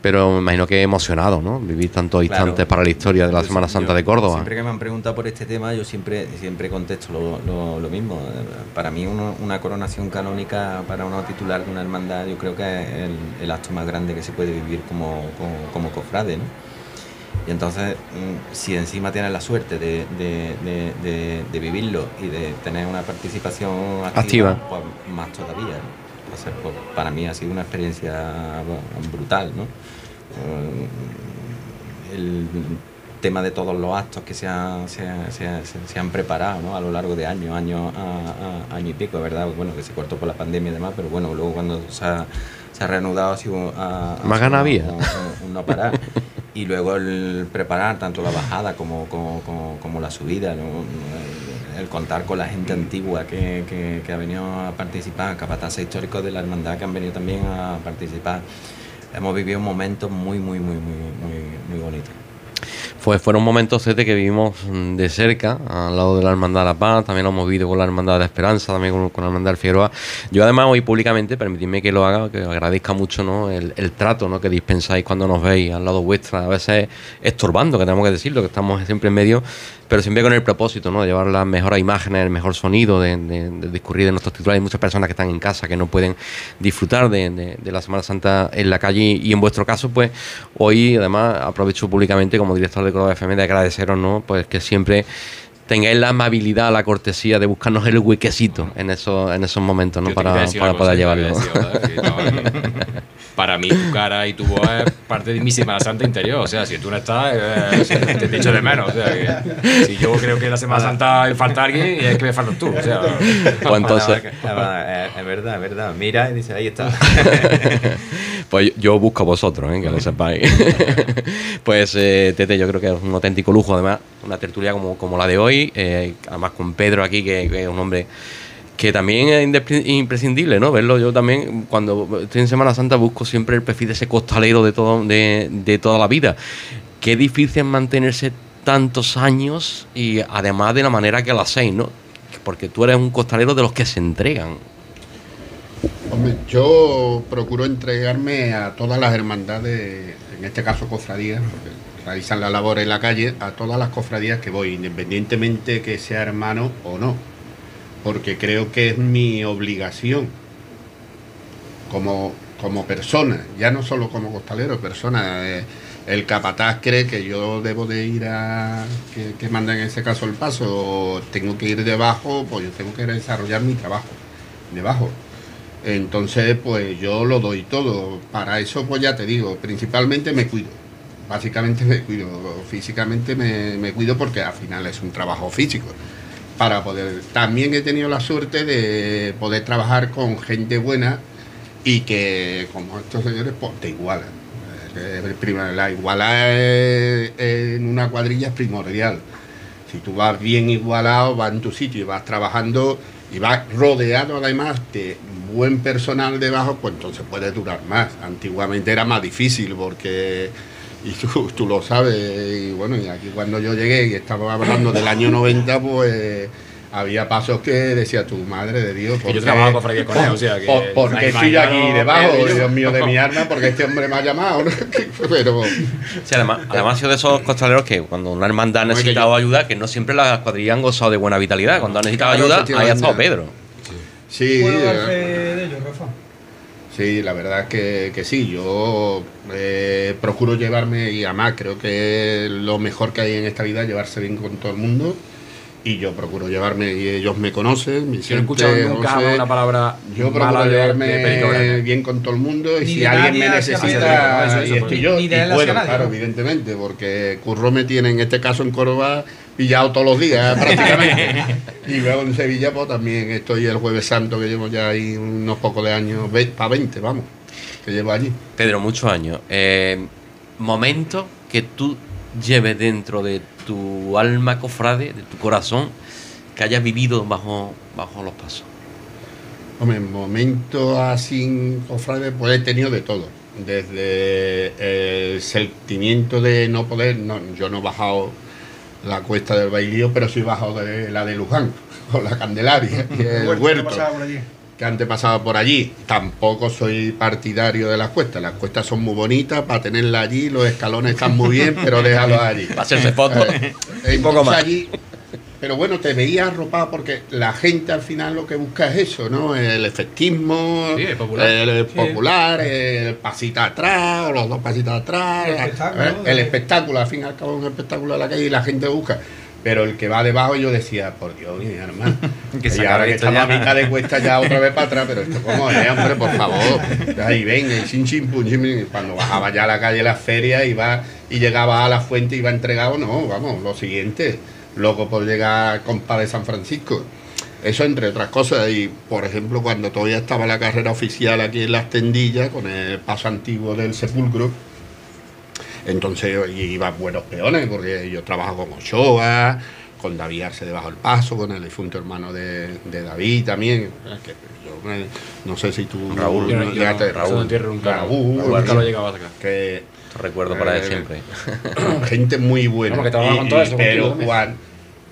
pero me imagino que emocionado, ¿no? Vivir tantos Claro. instantes para la historia de la Semana Santa yo de Córdoba. Siempre que me han preguntado por este tema, yo siempre, siempre contesto lo, lo- lo mismo. Para mí, uno- una coronación canónica para una titular de una hermandad, yo creo que es el, el acto más grande que se puede vivir como, como, como cofrade, ¿no? Y entonces, mm, si encima tienes la suerte de, de- de- vivirlo y de tener una participación activa, Activa. pues más todavía. ¿no? Entonces, pues, para mí ha sido una experiencia brutal, ¿no? Eh, el tema de todos los actos que se han, se, han- se han- se- se han preparado ¿no? a lo largo de años, años, a, a- año y pico, verdad, bueno, que se cortó por la pandemia y demás, pero bueno, luego cuando se ha, ha reanudado ha sido Más ha ganas había. un no parar. Y luego el preparar tanto la bajada como, como, como- la subida, el, contar con la gente antigua que, que- ha venido a participar, capataces históricos de la hermandad que han venido también a participar. Hemos vivido momentos muy, muy, muy, muy, muy, muy bonitos. Fue, fueron momentos Cete, que vivimos mm, de cerca, al lado de la Hermandad de la Paz, también lo hemos vivido con la Hermandad de Esperanza, también con, la Hermandad del Figueroa. Yo además hoy públicamente, permitidme que lo haga, que agradezca mucho ¿no? el, el trato ¿no? que dispensáis cuando nos veis al lado vuestra, a veces estorbando, que tenemos que decirlo, que estamos siempre en medio, pero siempre con el propósito ¿no? de llevar las mejores imágenes, el mejor sonido, de, de- de discurrir de nuestros titulares. Hay muchas personas que están en casa que no pueden disfrutar de, de- de la Semana Santa en la calle y en vuestro caso, pues hoy además aprovecho públicamente como director de Córdoba FM de agradeceros ¿no? pues que siempre tengáis la amabilidad, la cortesía de buscarnos el huequecito en esos, en esos momentos ¿no? Yo para, para poder llevarlo. Para mí, tu cara y tu voz es parte de mi Semana Santa interior. O sea, si tú no estás, eh, te, echo de menos. O sea, que si yo creo que la Semana Santa falta alguien, es que me faltas tú. O sea, entonces, Es es verdad, es verdad. Mira y dice, ahí está. Pues yo busco a vosotros, ¿eh? que lo sepáis. pues eh, Tete, yo creo que es un auténtico lujo, además, una tertulia como, como la de hoy, eh, además con Pedro aquí, que, que es un hombre que también es imprescindible, ¿no? Verlo yo también, cuando estoy en Semana Santa, busco siempre el perfil de ese costalero de, todo, de, de toda la vida. Qué difícil es mantenerse tantos años y además de la manera que lo hacéis, ¿no? Porque tú eres un costalero de los que se entregan. Hombre, yo procuro entregarme a todas las hermandades, en este caso cofradías, porque realizan la labor en la calle, a todas las cofradías que voy, independientemente que sea hermano o no, porque creo que es mi obligación como, como persona, ya no solo como costalero, persona. eh, el capataz cree que yo debo de ir a que, que manda en ese caso el paso, o tengo que ir debajo, pues yo tengo que desarrollar mi trabajo debajo. Entonces, pues yo lo doy todo. Para eso, pues ya te digo, principalmente me cuido. Básicamente me cuido. Físicamente me, me cuido porque al final es un trabajo físico. Para poder. También he tenido la suerte de poder trabajar con gente buena y que, como estos señores, pues te igualan. Eh, La igualdad es- en una cuadrilla es primordial. Si tú vas bien igualado, vas en tu sitio y vas trabajando y vas rodeado además de buen personal debajo, pues entonces puede durar más. Antiguamente era más difícil porque, y tú, tú lo sabes, y bueno, y aquí cuando yo llegué y estaba hablando del año 90, pues había pasos que decía tu madre de Dios. Que ¿por yo trabajo con Freddy o sea que- por- ¿Por qué estoy aquí debajo, Dios mío de mi arma? Porque este hombre me ha llamado, ¿no? Pero... Sí, además, además de esos costaleros que cuando una hermandad ha No, es que necesitado yo- ayuda, que no siempre las cuadrillas han gozado de buena vitalidad. Cuando ha necesitado Claro, ayuda, ahí ha estado. Pedro. Sí, ¿Puedo dar eh, fe de ello, Rafa? Sí, la verdad es que, que sí, yo eh, procuro llevarme y además creo que lo mejor que hay en esta vida es llevarse bien con todo el mundo y yo procuro llevarme y ellos me conocen, mi Yo no he escuchado nunca una palabra yo mala procuro de- llevarme de bien con todo el mundo y Ni si alguien me necesita Pedro, eso, eso, y estoy yo Ni y de él hacia puedo, claro, evidentemente, porque Curro me tiene en este caso en Córdoba pillado todos los días prácticamente y luego en Sevilla pues también estoy el jueves santo que llevo ya ahí unos pocos de años, para 20 vamos, que llevo allí. Pedro, muchos años. Eh, momento que tú lleves dentro de tu alma cofrade, de tu corazón, que hayas vivido bajo, bajo los pasos. Hombre, en momentos así, cofrade, pues he tenido de todo. Desde el sentimiento de no poder, no, yo no he bajado la cuesta del bailío, pero sí he bajado de la de Luján, con la Candelaria y el Huerto, huerto. pasaba por allí. que antes pasaba por allí. Tampoco soy partidario de las cuestas. Las cuestas son muy bonitas para tenerlas allí, los escalones están muy bien, pero déjalos allí. Para hacerse fotos. Eh, Un poco más. allí- pero bueno, te veías arropado porque la gente al final lo que busca es eso, ¿no? El efectismo, Sí, el popular. el popular, el pasito atrás, o los dos pasitos atrás, El la- espectáculo, eh, el espectáculo, al fin y al cabo es un espectáculo de la calle y la gente busca. Pero el que va debajo yo decía, por Dios, mi hermano. Que y ahora que estamos a mitad de cuesta ya otra vez para atrás, pero esto como es, hombre, por favor. Ahí venga, y pum, chim, y cuando bajaba ya a la calle de las ferias iba, y llegaba a la fuente iba entregado, no, vamos, lo siguiente, loco por llegar al compa de San Francisco. Eso entre otras cosas, y por ejemplo cuando todavía estaba la carrera oficial aquí en las tendillas, con el paso antiguo del sepulcro, entonces y iban buenos peones, porque yo trabajo con Ochoa, con David Arce debajo del paso, con el difunto hermano de, de David también. Es que yo me- no sé si tú Raúl, no Yo no- yo llegaste- no- Raúl Entierro nunca, Raúl, nunca lo llegaba a sacar. que Recuerdo para él Eh, siempre. gente muy buena. Vamos, que todo eso, pero. Juan,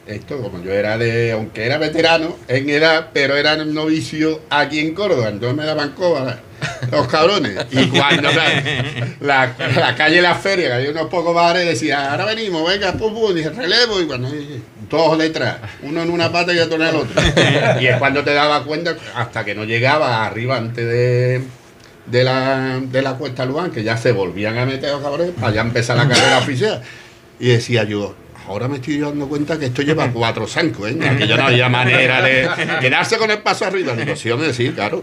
esto como yo era de, aunque era veterano en edad, pero era novicio aquí en Córdoba, entonces me daban coba los cabrones. Y cuando la, la, la calle La Feria, que había unos pocos bares, decía, ahora venimos, venga, pum, pum, dije, relevo, y cuando todos detrás, uno en una pata y otro en el otro. Y es cuando te daba cuenta, hasta que no llegaba arriba antes de de la, de la Cuesta Luán, que ya se volvían a meter los cabrones para ya empezar la carrera oficial. Y decía yo, ahora me estoy dando cuenta que esto lleva cuatro zancos, ¿eh? que yo no había manera de quedarse con el paso arriba. Digo, sí, hombre, sí, claro.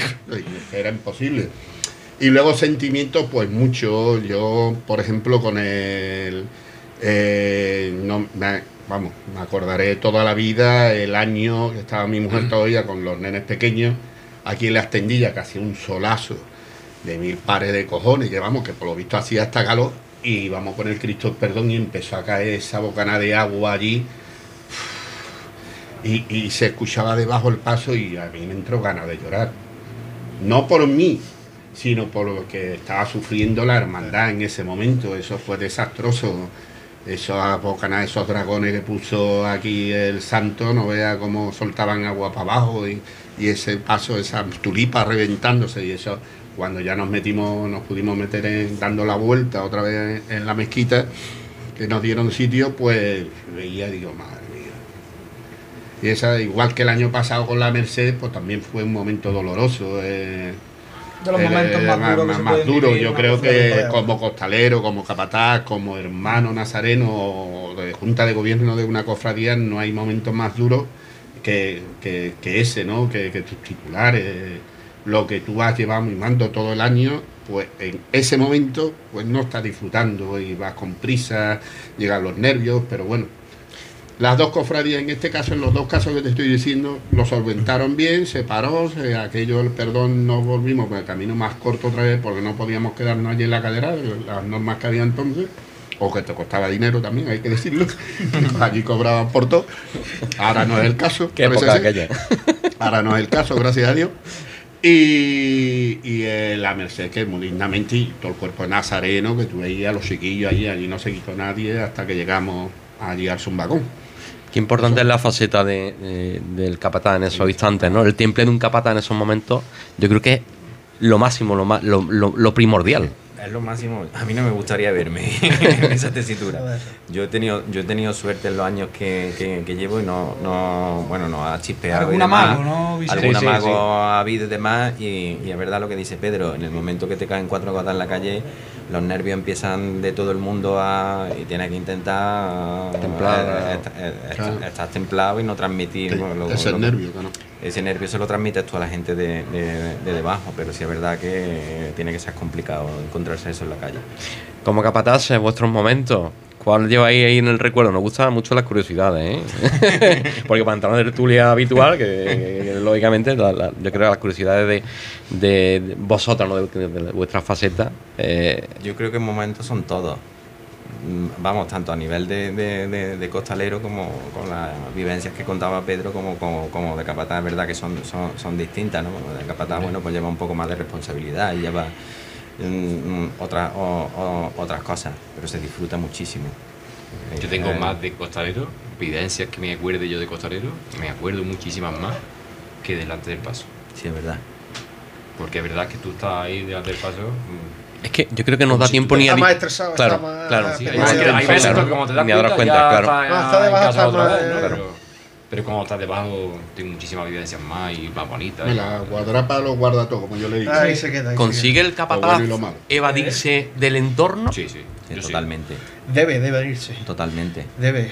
Era imposible. Y luego sentimientos, pues mucho. Yo, por ejemplo, con el... eh, no, me- vamos, me acordaré toda la vida el año que estaba mi mujer todavía con los nenes pequeños, aquí en las tendillas, que hacía un solazo de mil pares de cojones, que vamos, que por lo visto hacía hasta calor, y íbamos con el Cristo perdón y empezó a caer esa bocana de agua allí. Y, y se escuchaba debajo el paso y a mí me entró ganas de llorar. No por mí, sino por lo que estaba sufriendo la hermandad en ese momento. Eso fue desastroso. Esos bocanas, esos dragones que puso aquí el santo, no vea cómo soltaban agua para abajo y, y ese paso, esa tulipa reventándose y eso, cuando ya nos metimos, nos pudimos meter en- dando la vuelta otra vez en la mezquita, que nos dieron sitio, pues veía digo, madre mía. Y esa, igual que el año pasado con la Merced, pues también fue un momento doloroso. eh, De los momentos eh, más duros que se pueden duro. vivir, Yo más creo que como costalero, como capataz, como hermano nazareno o de junta de gobierno de una cofradía, no hay momentos más duros que, que- que ese, ¿no? Que, que tus titulares, lo que tú vas llevando mimando todo el año, pues en ese momento pues no estás disfrutando y vas con prisa, llegan los nervios, pero bueno. Las dos cofradías, en este caso, en los dos casos que te estoy diciendo, lo solventaron bien, se paró, se- aquello, el perdón, nos volvimos por el camino más corto otra vez porque no podíamos quedarnos allí en la cadera, las normas que había entonces, o que te costaba dinero también, hay que decirlo. allí cobraban por todo. Ahora no es el caso. Qué época aquella. Ahora no es el caso, gracias a Dios. Y, y eh, la Merced, que muy dignamente, y todo el cuerpo de nazareno, que tú veías los chiquillos allí, allí no se quitó nadie hasta que llegamos allí al zumbacón. Qué importante es la faceta de- de- del capataz en esos instantes, ¿no? El temple de un capataz en esos momentos, yo creo que es lo máximo, lo, lo- lo primordial. Es lo máximo. A mí no me gustaría verme en esa tesitura. Yo he tenido, yo he tenido suerte en los años que, que- que llevo y no, no, bueno, no ha chispeado. Algún amago, ¿no, Vicente? Algún sí, amago sí. ha habido y demás. Y, y es verdad lo que dice Pedro. En el momento que te caen cuatro gotas en la calle, los nervios empiezan de todo el mundo a. y tienes que intentar. Templar. eh, eh, estar templado y no transmitir. Te- lo- lo- nervio, que no. Ese nervio se lo transmites tú a la gente de, de- de debajo, pero sí es verdad que tiene que ser complicado encontrarse eso en la calle. Como capataz, vuestros momentos, ¿cuál lleváis ahí en el recuerdo? Nos gustan mucho las curiosidades, ¿eh? Porque para entrar en la tertulia habitual, que, que lógicamente la- la- yo creo que las curiosidades de, de- de vosotras, ¿no? de, de vuestras facetas, eh, Yo creo que en momentos son todos. Mm, Vamos, tanto a nivel de, de- de- de costalero como con las vivencias que contaba Pedro como, como, como de capataz, es verdad que son, son, son distintas, ¿no? De capataz, bueno, pues lleva un poco más de responsabilidad y lleva mm, mm, otras o- o- otras cosas, pero se disfruta muchísimo. Yo tengo Eh, más de costalero, evidencias que me acuerde yo de costalero, me acuerdo muchísimas más que delante del paso. Sí, es verdad. Porque es verdad que tú estás ahí delante del paso. Es que yo creo que nos da tiempo ni a. está más estresado, claro, está más- claro. Sí, Pero hay, es veces- que- hay veces claro, que como te das ni a daros cuenta, cuenta, ya claro. está otra más-. Pero, pero cuando estás debajo, tienes muchísimas vivencias más y más bonitas. Me la guadrapa lo guarda todo, como yo le digo. Ahí se queda. ahí ¿Consigue el capataz bueno evadirse del entorno? Sí, sí. Sí, yo sí. totalmente. Debe, debe irse. totalmente. Debe.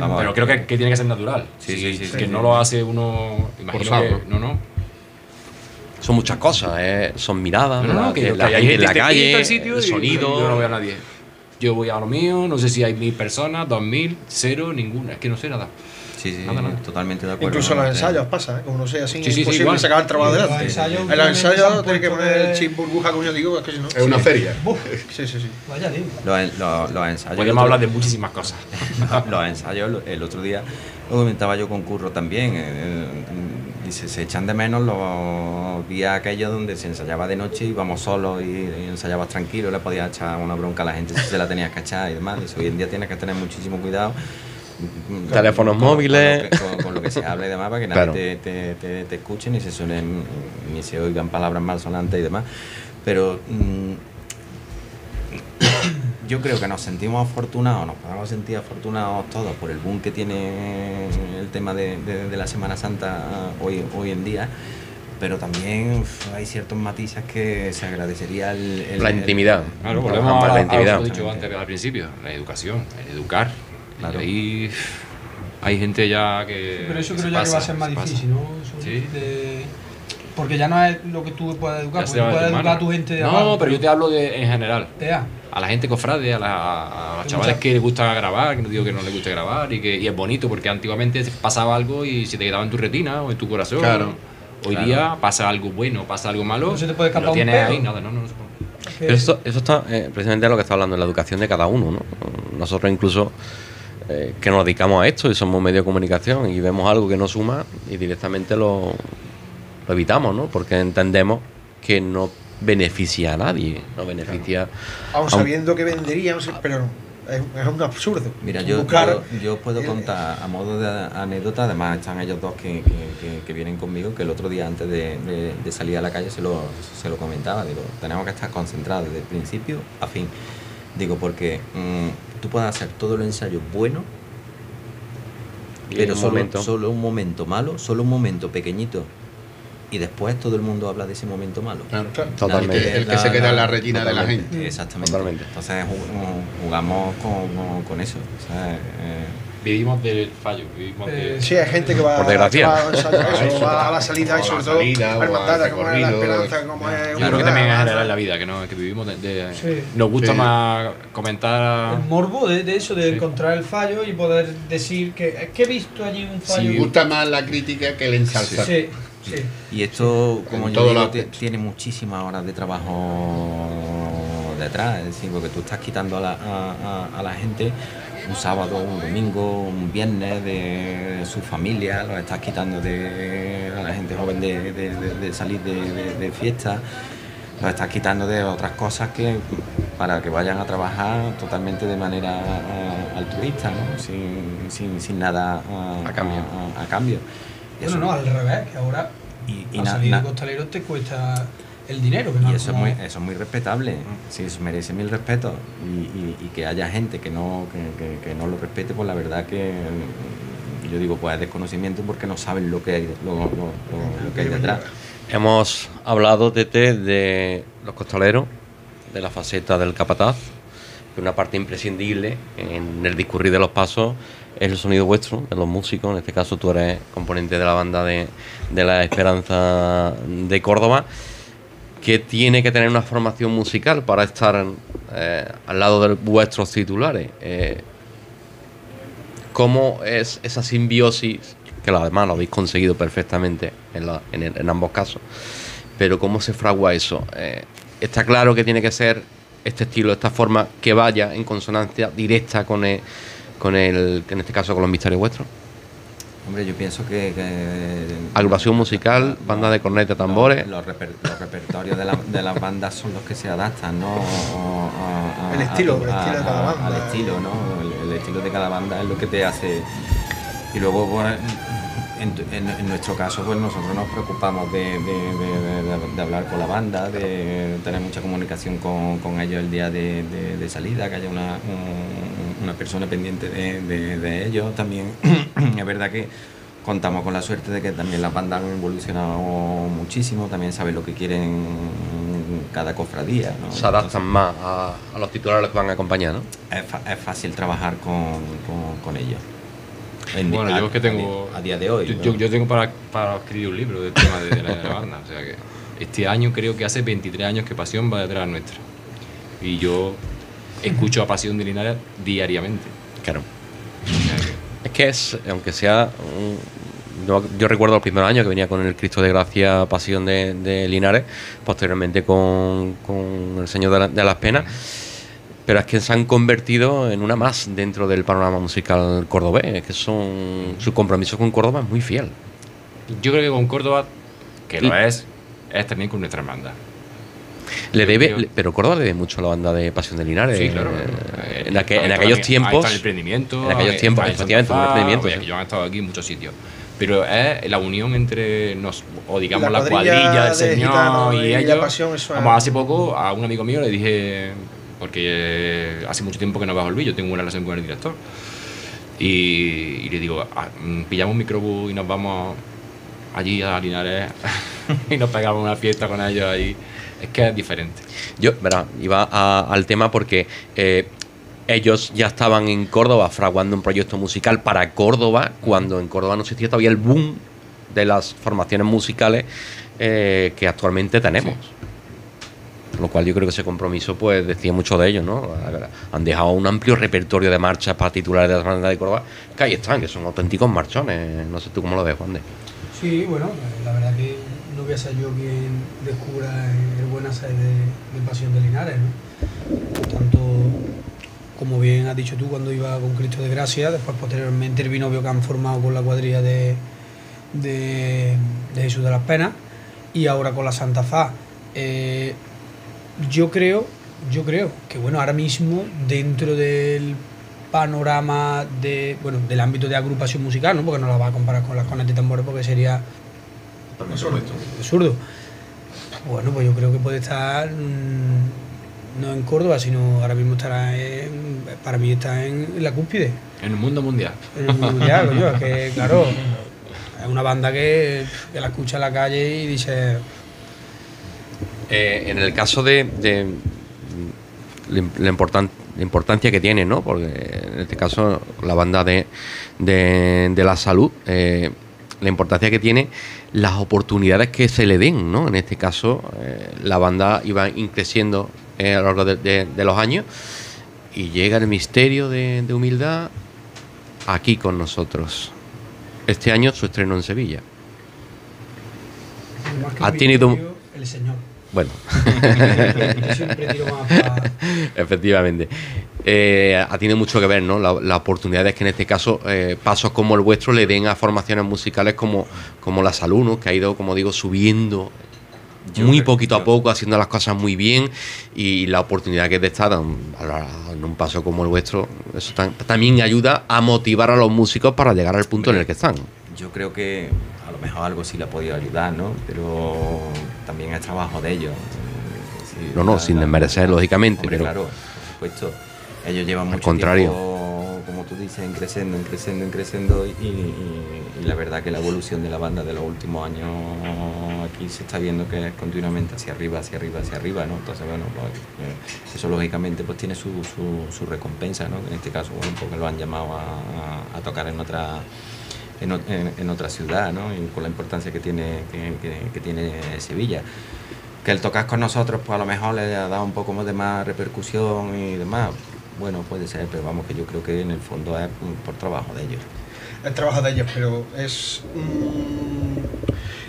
Vamos Pero creo que, que tiene que ser natural. Sí, sí, que sí. no lo hace uno. Imagino que. No, no. Son muchas cosas, ¿eh? son miradas, No, no, la, que, de yo- la que hay gente en la que calle, el sitio el y sonido. Yo no veo a nadie. Yo voy a lo mío, no sé si hay mil personas, dos mil, cero, ninguna. Es que no sé nada. Sí, sí, Nada, nada. totalmente de acuerdo. Incluso ¿no? los ensayos pasa, ¿eh? como no sea así, Sí, sí, es sí, imposible sacar el trabajo adelante. En los ensayos tiene que poner el chip burbuja, como yo digo, es que si no. Es una feria. Sí, sí, sí. Vaya lío. Los, en- los- los ensayos. Podríamos hablar de muchísimas cosas. los ensayos, el otro día lo comentaba yo con Curro también. eh, eh, dice, se echan de menos los días aquellos donde se ensayaba de noche, íbamos solos y, y ensayabas tranquilo, le podías echar una bronca a la gente si se la tenías que echar y demás. Dice, hoy en día tienes que tener muchísimo cuidado. Teléfonos con- con lo móviles. que- Con, con lo que se habla y demás, para que nadie Claro. te, te, te- te escuche, ni se suenen, ni se oigan palabras malsonantes y demás. Pero mm, yo creo que nos sentimos afortunados, nos podemos sentir afortunados todos por el boom que tiene el tema de, de- de la Semana Santa hoy, hoy en día, pero también uf, hay ciertos matices que se agradecería el, el- La el- intimidad. Claro, Por volvemos a, la a lo intimidad. he dicho antes al principio, la educación, el educar. Claro. Y ahí hay gente ya que. Pero eso que creo ya que va a ser más se pasa. difícil, ¿no? Eso Sí. de- Porque ya no es lo que tú puedes educar, porque tú puedes educar mano. a tu gente de No, abajo. pero yo te hablo de en general. A la gente cofrade, a, la- a- a los chavales mucha- que les gusta grabar, que no digo que no les guste grabar, y que y es bonito porque antiguamente pasaba algo y se te quedaba en tu retina o en tu corazón. Claro. Hoy Claro. día pasa algo bueno, pasa algo malo. No se te puede escapar un tienes pedo. ahí, nada, no, no, no se puede. Pero esto, eso está eh, precisamente a lo que está hablando, en la educación de cada uno. ¿no? Nosotros incluso eh, que nos dedicamos a esto y somos medio de comunicación y vemos algo que no suma y directamente lo, lo evitamos, ¿no? porque entendemos que no beneficia a nadie, no beneficia Aun a un- sabiendo que vendería, no sé, pero es, es un absurdo. Mira, yo, yo, yo puedo contar a modo de anécdota, además están ellos dos que, que- que- que vienen conmigo, que el otro día antes de, de- de salir a la calle se lo, se lo comentaba, digo, tenemos que estar concentrados desde el principio a fin. Digo, porque mm, tú puedes hacer todo el ensayo bueno, pero un solo, momento- solo un momento malo, solo un momento pequeñito, y después todo el mundo habla de ese momento malo. Claro. Totalmente. El que, el que se queda en la retina de la gente. Exactamente. Totalmente. Entonces ju- jugamos con, con eso. ¿sabes? Eh, Vivimos del fallo, vivimos de. Eh, Sí, hay gente que va, Por desgracia. va a ensayar A eso, va a la salida y o a sobre la todo salida, a o hermandad, como es la esperanza, como es Yo creo que también la- general en la vida, que, no, que vivimos de. de- Sí. Nos gusta Sí. más comentar. El morbo de, de eso, de Sí. encontrar el fallo y poder decir que es que he visto allí un fallo. Me gusta más la crítica que el ensalzar. Sí, sí. Y esto, como En yo digo, los tiene muchísimas horas de trabajo detrás, es decir, porque tú estás quitando a la, a, a- a la gente un sábado, un domingo, un viernes de su familia, lo estás quitando de, a la gente joven de, de- de- de salir de, de- de fiesta, lo estás quitando de otras cosas que para que vayan a trabajar totalmente de manera altruista, ¿no? sin, sin, sin nada A cambio. a cambio. Bueno, eso- no, al revés, que ahora y, y na- salir na- de costalero te cuesta el dinero. Que no y es eso es, muy, eso es muy respetable, sí, eso merece mil respetos. Y, y- y que haya gente que no, que, que- que no lo respete, pues la verdad que mm, yo digo, pues es desconocimiento porque no saben lo que hay, lo, lo- lo- lo que hay detrás. Hemos hablado Tete, de los costaleros, de la faceta del capataz, que una parte imprescindible en el discurrir de los pasos es el sonido vuestro, de los músicos. En este caso, tú eres componente de la banda de, de la Esperanza de Córdoba, que tiene que tener una formación musical para estar eh, al lado de vuestros titulares. Eh, ¿Cómo es esa simbiosis, que además lo habéis conseguido perfectamente en, en ambos casos, pero cómo se fragua eso? Eh, está claro que tiene que ser este estilo, esta forma que vaya en consonancia directa con el, con el en este caso con los misterios vuestros. Hombre, yo pienso que... que- Agrupación musical, banda de corneta, tambores. Los, los reper- los repertorios de, la- de las bandas son los que se adaptan, ¿no? A- a- El estilo, a- el estilo de cada banda. Al estilo, ¿no? El, el estilo de cada banda es lo que te hace. Y luego, pues, en, en- en nuestro caso, pues nosotros nos preocupamos de, de- de- hablar con la banda, de tener mucha comunicación con, con ellos el día de, salida, que haya una, un- una persona pendiente de, ellos. También es verdad que contamos con la suerte de que también las bandas han evolucionado muchísimo, también saben lo que quieren cada cofradía. ¿no? Se adaptan más a, a los titulares que van a acompañar, ¿no? es, es fácil trabajar con, con, con ellos. En- Bueno, a- yo es que tengo. A, día de hoy. Yo, ¿no? yo- yo tengo para, para escribir un libro del tema de, de la, de la banda. O sea que este año creo que hace 23 años que Pasión va detrás nuestra. Y yo escucho a Pasión de Linares diariamente. Claro. O sea que- Es que es, aunque sea. yo, yo recuerdo el primer año que venía con el Cristo de Gracia Pasión de, de Linares, posteriormente con, con el Señor de, la- de las Penas. Pero es que se han convertido en una más dentro del panorama musical cordobés. Es que son. Su compromiso con Córdoba es muy fiel. yo creo que con Córdoba, que lo es, es también con nuestra hermandad. Le debe, le- pero Córdoba le debe mucho a la banda de Pasión de Linares. Sí, claro. Eh, Eh, en, aquellos también- tiempos. Ahí está el emprendimiento. en aquellos ahí tiempos, efectivamente, un emprendimiento, oye, sí. yo han estado aquí en muchos sitios. Pero es la unión entre nos, o digamos La la, cuadrilla cuadrilla, del de Señor y y la ellos. pasión, eso es- Vamos, hace poco a un amigo mío le dije, porque eh, hace mucho tiempo que no bajo el vídeo, tengo una relación con el director. Y, y le digo, ah, mm, pillamos un microbús y nos vamos allí a Linares y nos pegamos una fiesta con ellos ahí. Es que es diferente. Yo, verá, iba a- al tema porque eh, ellos ya estaban en Córdoba fraguando un proyecto musical para Córdoba, cuando en Córdoba no existía todavía el boom de las formaciones musicales eh, que actualmente tenemos. Lo cual yo creo que ese compromiso pues decía mucho de ellos, ¿no? Han dejado un amplio repertorio de marchas particulares de la banda de Córdoba, que ahí están, que son auténticos marchones. No sé tú cómo lo ves, Juan de. Sí, bueno, eh, la verdad que no voy a ser yo quien descubra el buen hacer de, Pasión de Linares, ¿no? Tanto, como bien has dicho tú, cuando iba con Cristo de Gracia, después posteriormente el binomio que han formado con la cuadrilla de Jesús de las Penas y ahora con la Santa Faz. Eh, yo creo, yo creo que bueno, ahora mismo dentro del panorama de, bueno, del ámbito de agrupación musical, ¿no? Porque no la va a comparar con las cornetas y tambores porque sería absurdo. Bueno, pues yo creo que puede estar mm, no en Córdoba, sino ahora mismo estará en, para mí está en la cúspide. En el mundo mundial. En el mundial, coño, es que claro, es una banda que, que la escucha en la calle y dice, Eh, en el caso de, de, mm, la, im- la importan- la importancia que tiene, ¿no? Porque en este caso la banda de, de, de la salud, eh, la importancia que tiene las oportunidades que se le den, ¿no? En este caso eh, la banda iba creciendo a lo largo de, los años y llega el misterio de, humildad aquí con nosotros. Este año su estreno en Sevilla. Ha tenido el Señor. Bueno. Yo siempre tiro más para... Efectivamente. Eh, ha tenido mucho que ver, ¿no? La- Las oportunidades que en este caso eh, pasos como el vuestro le den a formaciones musicales como, como la salud, ¿no? Que ha ido, como digo, subiendo Yo muy creo- poquito a poco, haciendo las cosas muy bien y la oportunidad que te está dando a la- en un paso como el vuestro, eso tam- también ayuda a motivar a los músicos para llegar al punto en el que están. Yo creo que mejor algo sí le ha podido ayudar, ¿no? Pero también es trabajo de ellos. Sí, No, no, la- sin desmerecer, lógicamente, Hombre, pero- claro, por supuesto. Ellos llevan Al mucho contrario. tiempo, como tú dices, en creciendo, en creciendo, en creciendo y, y- y la verdad que la evolución de la banda de los últimos años aquí se está viendo que es continuamente hacia arriba, hacia arriba, hacia arriba, ¿no? Entonces, bueno, pues, eh, eso lógicamente pues tiene su, su, su recompensa, ¿no? En este caso, bueno, porque lo han llamado a- a tocar en otra en, en- en otra ciudad, ¿no? Y con la importancia que tiene, que, tiene Sevilla. Que el tocar con nosotros, pues a lo mejor le ha dado un poco más de más repercusión y demás. Bueno, puede ser, pero vamos, que yo creo que en el fondo es por trabajo de ellos. el trabajo de ellos, pero es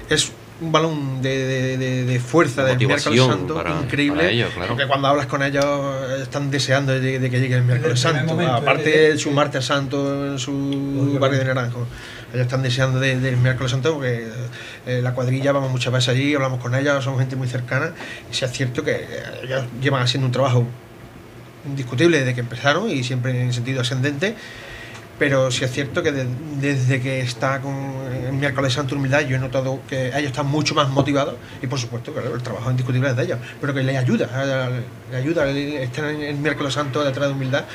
es un balón de, de- de- de fuerza del miércoles santo para- increíble para ellos, claro. porque cuando hablas con ellos están deseando de, de que llegue el miércoles santo momento, aparte de su martes santo en su barrio de Naranjo ellos están deseando de- del miércoles santo porque eh, la cuadrilla vamos muchas veces allí hablamos con ellos son gente muy cercana y sí es cierto que eh, ellos llevan haciendo un trabajo indiscutible desde que empezaron y siempre en sentido ascendente Pero sí es cierto que de- desde que está con el miércoles Santo Humildad yo he notado que ellos están mucho más motivados y por supuesto claro, el trabajo indiscutible es de ellos, pero que les ayuda, le ayuda estar en el miércoles Santo detrás de Humildad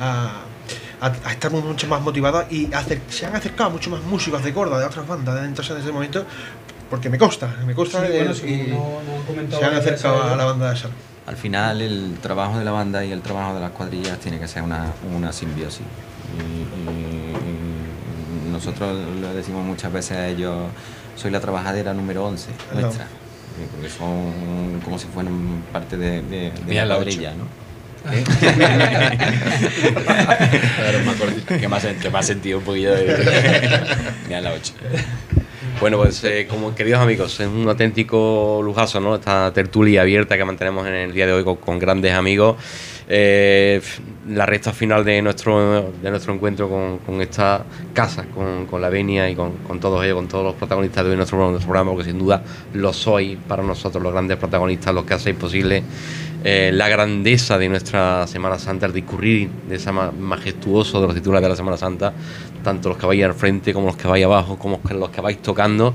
a, a- a estar mucho más motivados y se han acercado mucho más músicos de Córdoba, de otras bandas, de entonces en ese momento, porque me consta, me consta Sí, bueno, sí, y no- no han comentado se han acercado a la banda de Sal. Al final el trabajo de la banda y el trabajo de las cuadrillas tiene que ser una, una simbiosis. Y, y- y nosotros lo decimos muchas veces a ellos, soy la trabajadera número 11 No. nuestra. Y Porque son como si fueran parte de, de, la la cuadrilla, ¿no? Me acuerdo que sen- que ha sentido un poquillo de. Mira la 8. Bueno, pues eh, como queridos amigos, es un auténtico lujazo, ¿no? Esta tertulia abierta que mantenemos en el día de hoy con, con grandes amigos. Eh, la recta final de nuestro, de nuestro encuentro con, esta casa, con, la venia y con, todos ellos, con todos los protagonistas de nuestro, nuestro programa, porque sin duda lo sois para nosotros, los grandes protagonistas, los que hacéis posible eh, la grandeza de nuestra Semana Santa, el discurrir de esa ma- majestuoso de los titulares de la Semana Santa, tanto los que vais al frente como los que vais abajo, como los que vais tocando.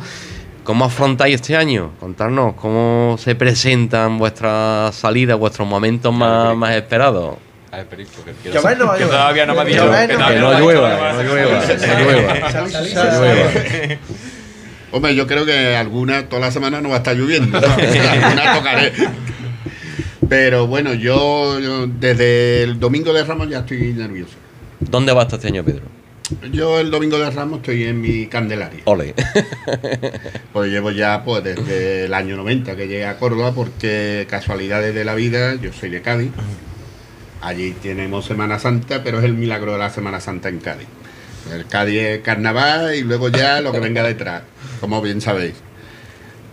¿Cómo afrontáis este año? Contarnos cómo se presentan vuestras salidas, vuestros momentos más, más esperados. A ver, Perico, que va a que todavía no me ha dicho. Que no- Que llueva, no llueva, no Hombre, yo creo que alguna, toda la semana no va a estar lloviendo. ¿no? alguna tocaré. Pero bueno, yo, yo desde el domingo de Ramos ya estoy nervioso. ¿Dónde vas este año, Pedro? Yo el domingo de Ramos estoy en mi Candelaria. Ole. Pues llevo ya pues desde el año 90 que llegué a Córdoba porque casualidades de la vida, yo soy de Cádiz. Allí tenemos Semana Santa, pero es el milagro de la Semana Santa en Cádiz. El Cádiz es carnaval y luego ya lo que venga detrás, como bien sabéis.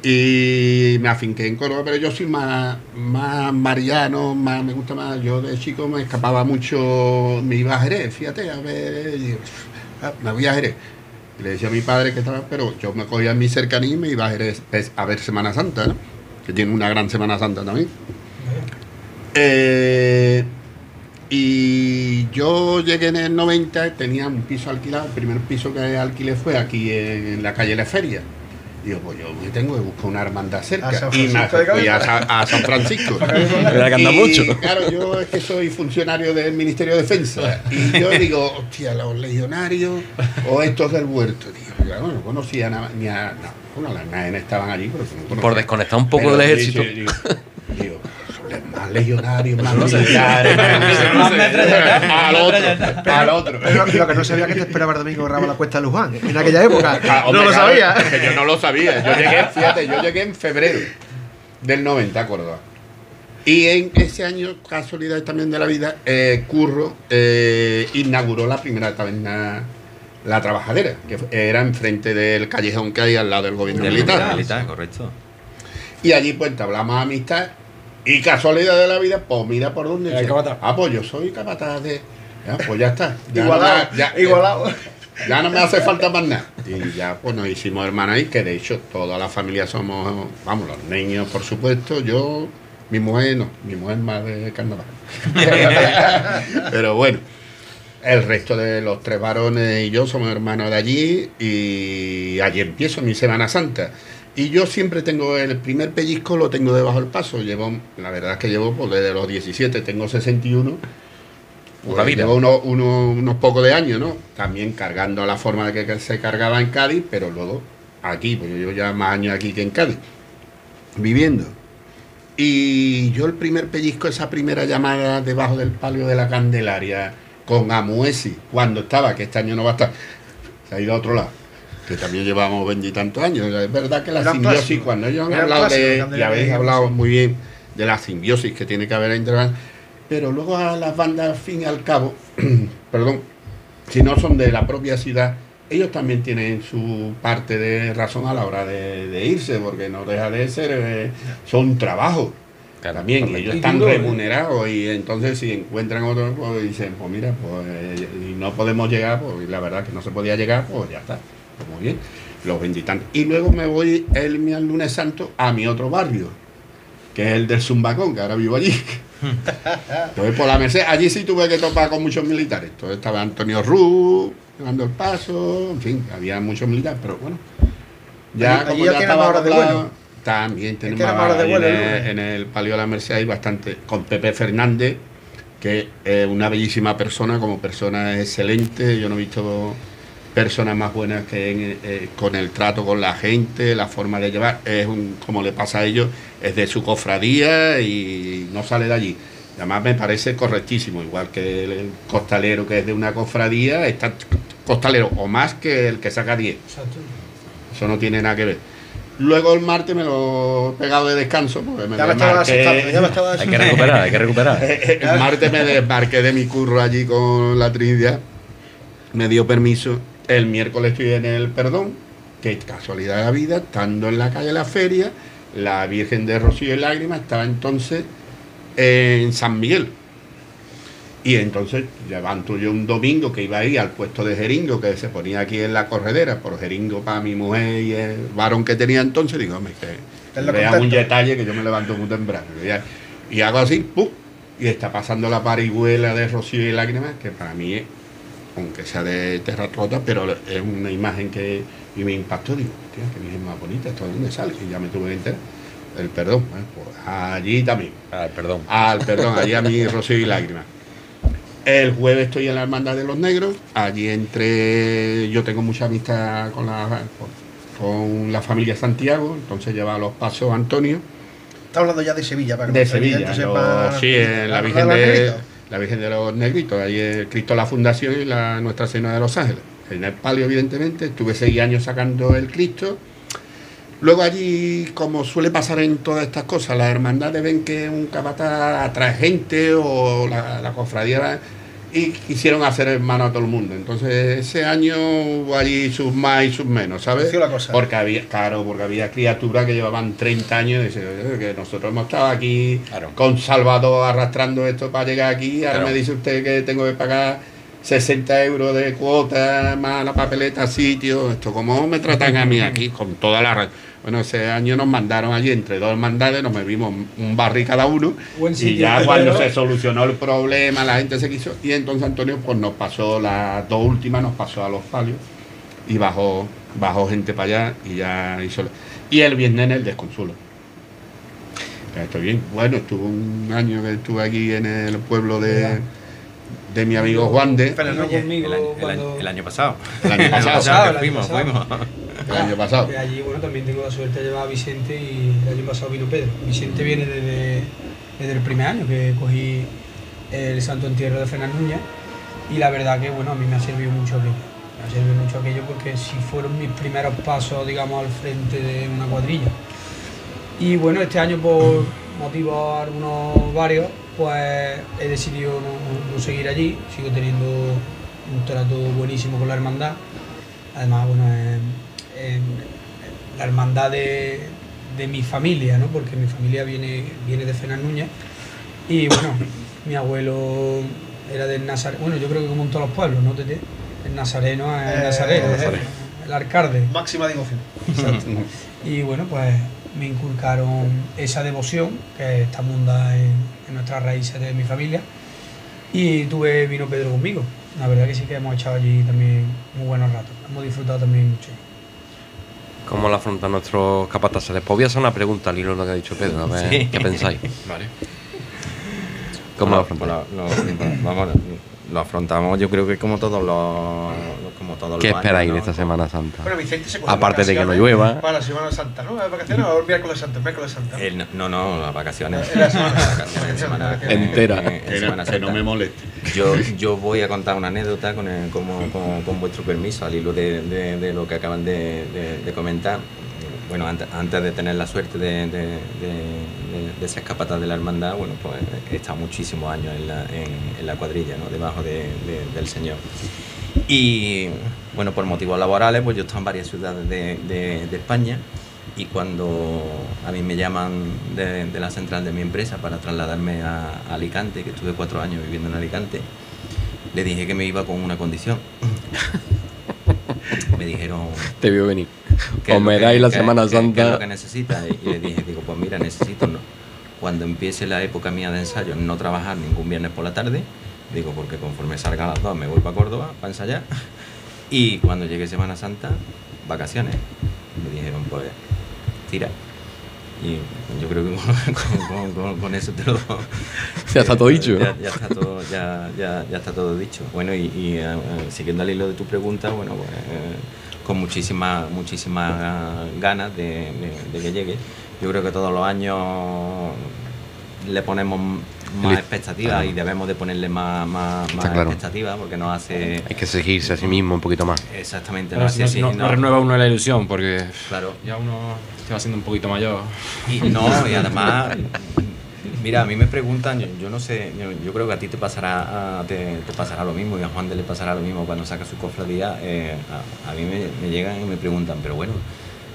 Y me afinqué en Córdoba, pero yo soy más, más mariano, más, me gusta más. Yo de chico me escapaba mucho, me iba a Jerez, fíjate, a ver, "Ah, me voy a Jerez. Y le decía a mi padre que estaba, pero yo me cogía en mi cercanía y me iba a Jerez a ver Semana Santa, ¿no? Que tiene una gran Semana Santa también. Eh, y yo llegué en el 90, tenía un piso alquilado, el primer piso que alquilé fue aquí en la calle La Feria. Digo, pues yo me tengo que buscar una hermandad cerca. A San y me fui a, a San Francisco. Mira que anda Y, mucho. Claro, yo es que soy funcionario del Ministerio de Defensa. Y yo digo, hostia, los legionarios o estos del huerto. Digo, claro, no conocía nada, ni a. No, bueno, las naenas estaban allí, pero no. Por desconectar un poco Pero del ejército. Digo, más legionarios, más militares. más- al otro, al otro. Pero lo que no sabía que te esperaba el domingo grababa la cuesta de Luján. En aquella época. Ah, no hombre, lo sabía. yo no lo sabía. Yo llegué, fíjate, yo llegué en febrero del 90 a Córdoba. Y en ese año, casualidad también de la vida, eh, Curro eh, inauguró la primera taberna, La Trabajadera, que era enfrente del callejón que hay al lado del gobierno Del militar. militar, correcto. Y allí pues entablamos amistad. Y casualidad de la vida, pues mira por dónde. Ah, pues yo soy capataz de. Ya, pues ya está. Ya Igualado. me- ya- Igualado. ya no me hace falta más nada. Y ya pues nos hicimos hermanas ahí, que de hecho toda la familia somos, vamos, los niños por supuesto, yo, mi mujer no, mi mujer más de carnaval. Pero bueno, el resto de los tres varones y yo somos hermanos de allí y allí empiezo mi Semana Santa. Y yo siempre tengo el primer pellizco, lo tengo debajo del paso. Llevo, la verdad es que llevo pues, desde los 17, tengo 61. Pues vida. llevo unos, unos, unos pocos de años, ¿no? También cargando la forma de que, que se cargaba en Cádiz, pero luego aquí, pues yo llevo ya más años aquí que en Cádiz, viviendo. Y yo el primer pellizco, esa primera llamada debajo del palio de la Candelaria con Amuesi, cuando estaba, que este año no va a estar, se ha ido a otro lado, que también llevamos veintitantos años. Es verdad que la simbiosis, clásico. cuando ellos han hablado clásico, de, y habéis sí. hablado muy bien de la simbiosis que tiene que haber entre pero luego a las bandas, al fin y al cabo, perdón, si no son de la propia ciudad, ellos también tienen su parte de razón a la hora de, de irse, porque no deja de ser, eh, son trabajo. Claro, también, ellos están ¿eh? remunerados y entonces si encuentran otro, pues dicen, pues mira, pues eh, y no podemos llegar, pues y la verdad que no se podía llegar, pues ya está, muy bien, los veintitantos. Y luego me voy el, el lunes santo a mi otro barrio, que es el del Zumbacón, que ahora vivo allí. Entonces, por la Merced, allí sí tuve que topar con muchos militares. Entonces estaba Antonio Ruz, dando el paso, en fin, había muchos militares, pero bueno. Ya, Allí- como allí ya estaba horas de vuelo. también tenemos horas de vuelo, en, el, en el Palio de la Merced hay bastante, con Pepe Fernández, que es una bellísima persona, como persona excelente, yo no he visto personas más buenas que en- eh, con el trato con la gente, la forma de llevar, es un, como le pasa a ellos, es de su cofradía y no sale de allí. Además me parece correctísimo, igual que el, el costalero que es de una cofradía, está costalero o más que el que saca 10. Exacto. Eso no tiene nada que ver. Luego el martes me lo he pegado de descanso porque me Ya me ya me estaba Hay que recuperar, hay que recuperar. el martes me desmarqué de mi curro allí con la Trinidad. Me dio permiso. El miércoles estoy en el perdón. Que casualidad de la vida, estando en la calle de la feria, la Virgen de Rocío y Lágrimas estaba entonces en San Miguel. Y entonces levanto yo un domingo que iba a ir al puesto de jeringo que se ponía aquí en la corredera, por jeringo para mi mujer y el varón que tenía entonces, digo, hombre, que vean un detalle que yo me levanto muy temprano. Y hago así, ¡pum! Y está pasando la parihuela de Rocío y Lágrimas, que para mí es, aunque sea de terracota, pero es una imagen que y me impactó. Digo, hostia, qué virgen más bonita, ¿esto de dónde sale? Y ya me tuve que enterar. El perdón, ¿eh? Pues allí también. Ah, perdón. Al perdón, allí a mi Rocío y Lágrimas. El jueves estoy en la Hermandad de los Negros. Allí entre. Yo tengo mucha amistad con la, con la familia Santiago, entonces lleva los pasos Antonio. Está hablando ya de Sevilla, para que De Sevilla, los- sepan sí, en la, Virgen de. La Virgen de los Negritos, ahí es Cristo la Fundación y la Nuestra Señora de los Ángeles. En el palio, evidentemente, estuve seis años sacando el Cristo. Luego allí, como suele pasar en todas estas cosas, las hermandades ven que un capataz atrae gente o la, la cofradía y quisieron hacer hermano a todo el mundo. Entonces ese año hubo allí sus más y sus menos, ¿sabes? Creció la cosa. Porque había, claro, porque había criaturas que llevaban 30 años y dicen, "Oye, que nosotros hemos estado aquí Claro. con Salvador arrastrando esto para llegar aquí, ahora Claro. me dice usted que tengo que pagar 60 euros de cuota más la papeleta sitio, esto cómo me tratan a mí aquí con toda la ra- bueno ese año nos mandaron allí entre dos hermandades, nos bebimos un barril cada uno Buen y sitio, ya pero- cuando se solucionó el problema la gente se quiso y entonces Antonio pues nos pasó las dos últimas nos pasó a los palios y bajó bajó gente para allá y ya hizo y el viernes en el desconsuelo. Ya estoy bien. Bueno, estuve un año que estuve aquí en el pueblo de, de mi amigo Juan de Pero Núñez. conmigo El año, el cuando- año- el año pasado. el año El año pasado. el año fuimos, pasado. fuimos. El año pasado. Y allí, bueno, también tengo la suerte de llevar a Vicente y el año pasado vino Pedro. Vicente viene desde, desde el primer año que cogí el Santo Entierro de Fernández Núñez y la verdad que, bueno, a mí me ha servido mucho aquello. Me ha servido mucho aquello porque si fueron mis primeros pasos, digamos, al frente de una cuadrilla. Y bueno, este año por motivos algunos varios, pues he decidido no, no seguir allí. Sigo teniendo un trato buenísimo con la hermandad. Además, bueno, es- es la hermandad de, de mi familia, ¿no? Porque mi familia viene, viene de Fenas Núñez. Y bueno, mi abuelo era del Nazareno. Bueno, yo creo que como en todos los pueblos, ¿no, Tete? El nazareno es el Eh, nazareno, Nazareno. el alcalde. Máxima devoción. Exacto. Y bueno, pues me inculcaron esa devoción que está munda en, en nuestras raíces de mi familia. Y tuve vino Pedro conmigo. La verdad que sí que hemos echado allí también muy buenos ratos. Hemos disfrutado también mucho. ¿Cómo lo afrontan nuestros capataces? Les voy a hacer una pregunta al hilo de lo que ha dicho Pedro, a ver Sí. qué pensáis. Vale. ¿Cómo Bueno, pues lo, lo- vamos, lo afrontamos yo creo que como todos los como todos ¿Qué los esperáis años, de ¿no? esta Semana Santa? Bueno, Vicente se coge Aparte de que no llueva. Para la Semana Santa, ¿no? ¿Es vacaciones o el miércoles santo? El miércoles santo. El- no, no, las vacaciones. En la semana. Las vacaciones, semana- en- Entera. en- en Que no, Semana que no Santa. me moleste. Yo, yo voy a contar una anécdota con, el- como- con, con vuestro permiso, al hilo de, de- de lo que acaban de, de- de comentar. Bueno, antes, antes de tener la suerte de, de, de- de- de ser capataz de la hermandad, bueno, pues he estado muchísimos años en la, en- en la cuadrilla, ¿no? debajo de- de- del Señor. Y bueno, por motivos laborales, pues yo he estado en varias ciudades de, España y cuando a mí me llaman de, de la central de mi empresa para trasladarme a, a Alicante, que estuve cuatro años viviendo en Alicante, le dije que me iba con una condición. me dijeron Te vio venir. ¿Qué es O me dais la Semana qué- qué es Santa. lo que necesitas? Y le dije, digo, pues mira, necesito no, cuando empiece la época mía de ensayo, no trabajar ningún viernes por la tarde, digo, porque conforme salga a las dos me voy para Córdoba para ensayar, y cuando llegue Semana Santa, vacaciones. Me dijeron, pues, tira. Y yo creo que con, con- con- con eso te lo... Ya está todo dicho, Ya, está todo, ya, ya, ya está todo dicho. Bueno, y, y, eh, siguiendo al hilo de tu pregunta, bueno, pues, eh, con muchísimas muchísimas ganas de, de- de que llegue. Yo creo que todos los años le ponemos más expectativas y debemos de ponerle más, más, Está más claro. expectativas porque nos hace Hay que seguirse a sí mismo un poquito más. exactamente No, hace no- así, no- no- no renueva uno la ilusión porque claro ya uno se va haciendo un poquito mayor. Y no, y además, mira, a mí me preguntan, yo, yo no sé, yo, yo creo que a ti te pasará, a- te, te pasará lo mismo y a Juan de le pasará lo mismo cuando saca su cofradía. eh, a, a mí me, me llegan y me preguntan, pero bueno,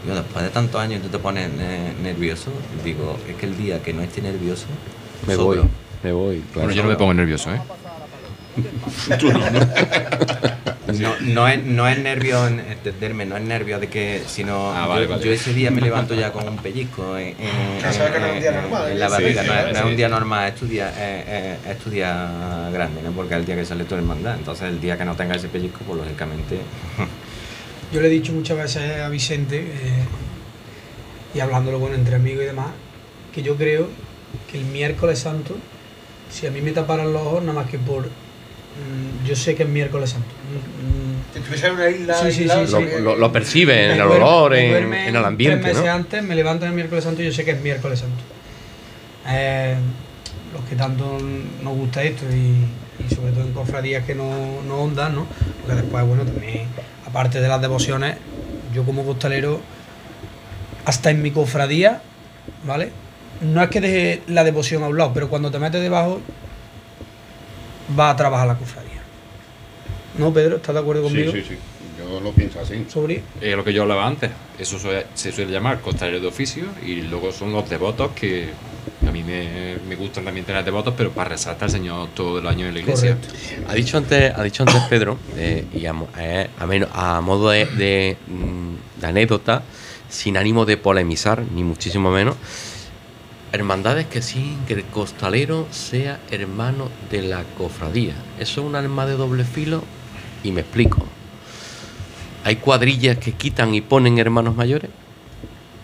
yo después de tantos años tú te pones eh, nervioso. Digo, es que el día que no esté nervioso, Me voy, me voy. claro. Bueno, yo no me pongo nervioso, ¿eh? No, no es, no es nervio en entenderme, no es nervio de que, sino Ah, vale, yo, vale. yo ese día me levanto ya con un pellizco en, la ¿eh? barriga, Sí, no, sí, es, no es sí. un día normal, es tu día, es, es- es tu día grande, ¿no? porque es el día que sale tu hermandad, entonces el día que no tenga ese pellizco, pues lógicamente, Yo le he dicho muchas veces a Vicente, eh, y hablándolo bueno entre amigos y demás, que yo creo que el miércoles santo, si a mí me taparan los ojos, nada más que por. Mm, yo sé que es miércoles santo. Mm, Si estuviese en una isla. Sí, sí, sí, Lo, lo- lo percibe en el olor, en, en el ambiente, Tres meses ¿no? antes me levanto el miércoles santo y yo sé que es miércoles santo. Eh, los que tanto nos gusta esto y, y sobre todo en cofradías que no, no ondan, ¿no? Porque después, bueno, también, aparte de las devociones, yo como costalero, hasta en mi cofradía, ¿vale? No es que deje la devoción a un lado, pero cuando te metes debajo, va a trabajar la cofradía. ¿No, Pedro? ¿Estás de acuerdo Sí, conmigo? sí, sí. Yo lo pienso así. Sobre Es lo que yo hablaba antes. Eso suele- se suele llamar costalero de oficio y luego son los devotos que a mí me, me gustan también tener devotos, pero para resaltar al Señor todo el año en la iglesia. Correcto. Ha dicho antes, ha dicho antes Pedro, eh, y a, mo- eh, a meno- a modo de, de, mm, de anécdota, sin ánimo de polemizar, ni muchísimo menos, hermandades que sí, que el costalero sea hermano de la cofradía. Eso es un arma de doble filo y me explico. Hay cuadrillas que quitan y ponen hermanos mayores.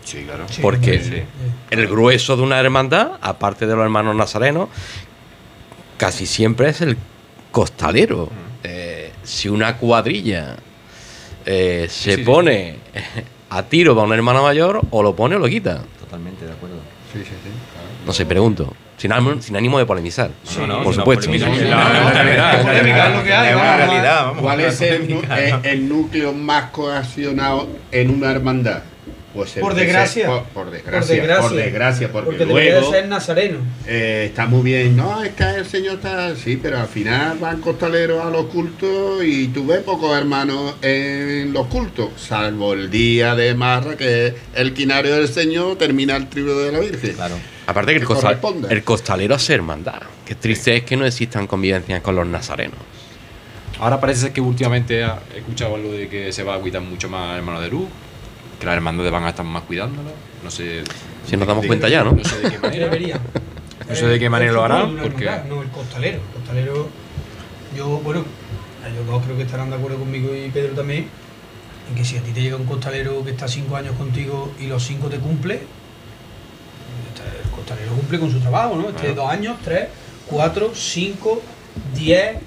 Sí, claro. Sí, Porque sí. el grueso de una hermandad, aparte de los hermanos nazarenos, casi siempre es el costalero. Eh, si una cuadrilla eh, se Sí, sí. pone a tiro para un hermano mayor, o lo pone o lo quita. totalmente de acuerdo. Sí, sí, sí. claro. No sé, pregunto. Sin ánimo, sin ánimo de polemizar. No, no, por supuesto. Sí, la- realidad. ¿Cuál es el, el núcleo más coaccionado en una hermandad? Pues Por desgracia. Por, por desgracia. Por desgracia, porque, debería luego ser nazareno. eh, está muy bien. No, es que el señor está. Sí, pero al final van costaleros a los cultos y tú ves pocos hermanos en los cultos, salvo el día de Marra, que el quinario del señor termina el tributo de la Virgen. Claro. Aparte que el, costal- costalero hace hermandad. Qué triste es que no existan convivencias con los nazarenos. Ahora parece ser que últimamente ha- he escuchado algo de que se va a cuidar mucho más el hermano de luz, que las hermandades van a estar más cuidándolo. No sé. Si nos damos de- cuenta ya, ¿no? No sé de qué manera. Debería. No sé de qué manera lo harán, porque- No, el costalero. El costalero, yo, bueno, ellos dos creo que estarán de acuerdo conmigo y Pedro también, en que si a ti te llega un costalero que está cinco años contigo y los cinco te cumple, el costalero cumple con su trabajo, ¿no? Este Claro. dos años, tres, cuatro, cinco, diez,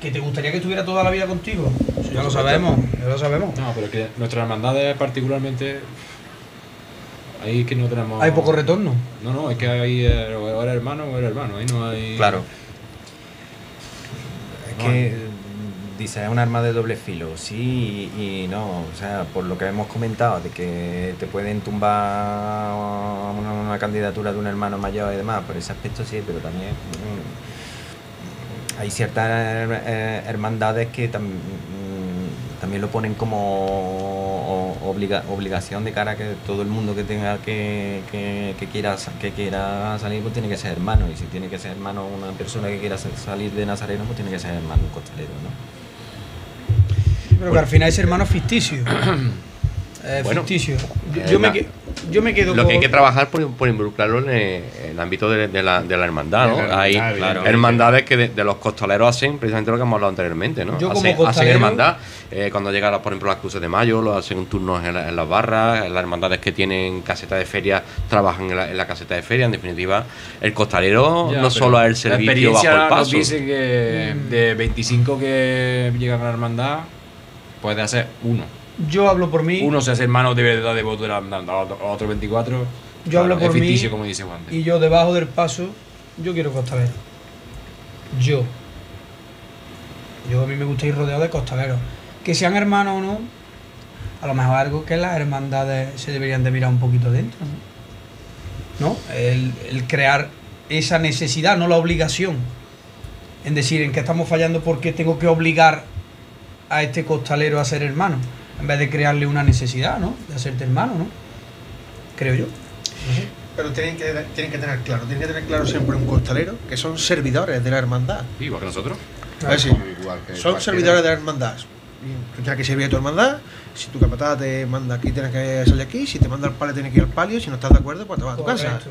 que te gustaría que estuviera toda la vida contigo. Ya lo sabemos, ya lo sabemos. No, pero que nuestras hermandades particularmente. Ahí que no tenemos. Hay poco retorno. No, no, es que ahí eh, o eres hermano o eres hermano. Ahí no hay. Claro. Es que dice, es un arma de doble filo, sí y, y no. O sea, por lo que hemos comentado, de que te pueden tumbar una, una candidatura de un hermano mayor y demás, por ese aspecto sí, pero también mm, hay ciertas eh, hermandades que tam- también lo ponen como obliga- obligación de cara a que todo el mundo que tenga que, que, que quiera que quiera salir pues tiene que ser hermano y si tiene que ser hermano una persona que quiera sa- salir de nazareno pues tiene que ser hermano un costalero ¿no? Pero que al final ese hermano es ficticio. Es Bueno, ficticio. Yo, eh, yo me, yo me quedo Lo que hay que trabajar por, por involucrarlo en el, en el ámbito de, de la, de la hermandad, ¿no? De la Hay hermandades que de, de los costaleros hacen precisamente lo que hemos hablado anteriormente, ¿no? Yo como hacen, hermandad. eh, cuando llegan, por ejemplo, las cruces de mayo, lo hacen turnos en, la- en las barras. Las hermandades que tienen caseta de feria trabajan en la, en la caseta de feria. En definitiva, el costalero Ya, no solo es el La servicio experiencia bajo el nos paso. dice que de 25 que llegan a la hermandad, puede hacer uno. Yo hablo por mí Uno se hace hermano de verdad de los otros otros 24. Yo hablo por es mí ficticio, como dice Juan. y yo debajo del paso, yo quiero costalero. Yo. Yo a mí me gusta ir rodeado de costaleros. Que sean hermanos o no, a lo mejor algo que las hermandades se deberían de mirar un poquito dentro. ¿No? ¿No? El, el crear esa necesidad, no la obligación. En decir, en que estamos fallando porque tengo que obligar a este costalero a ser hermano. En vez de crearle una necesidad, ¿no? De hacerte hermano, ¿no? Creo yo. No sé. Pero tienen que, tienen que tener claro, tienen que tener claro siempre un costalero que son servidores de la hermandad. Igual que nosotros. A ver si Igual que son servidores de la hermandad. Tú tienes que servir a tu hermandad. Si tu capataz te manda aquí, tienes que salir aquí. Si te manda al palio, tienes que ir al palio. Si no estás de acuerdo, pues te vas a tu casa. Correcto.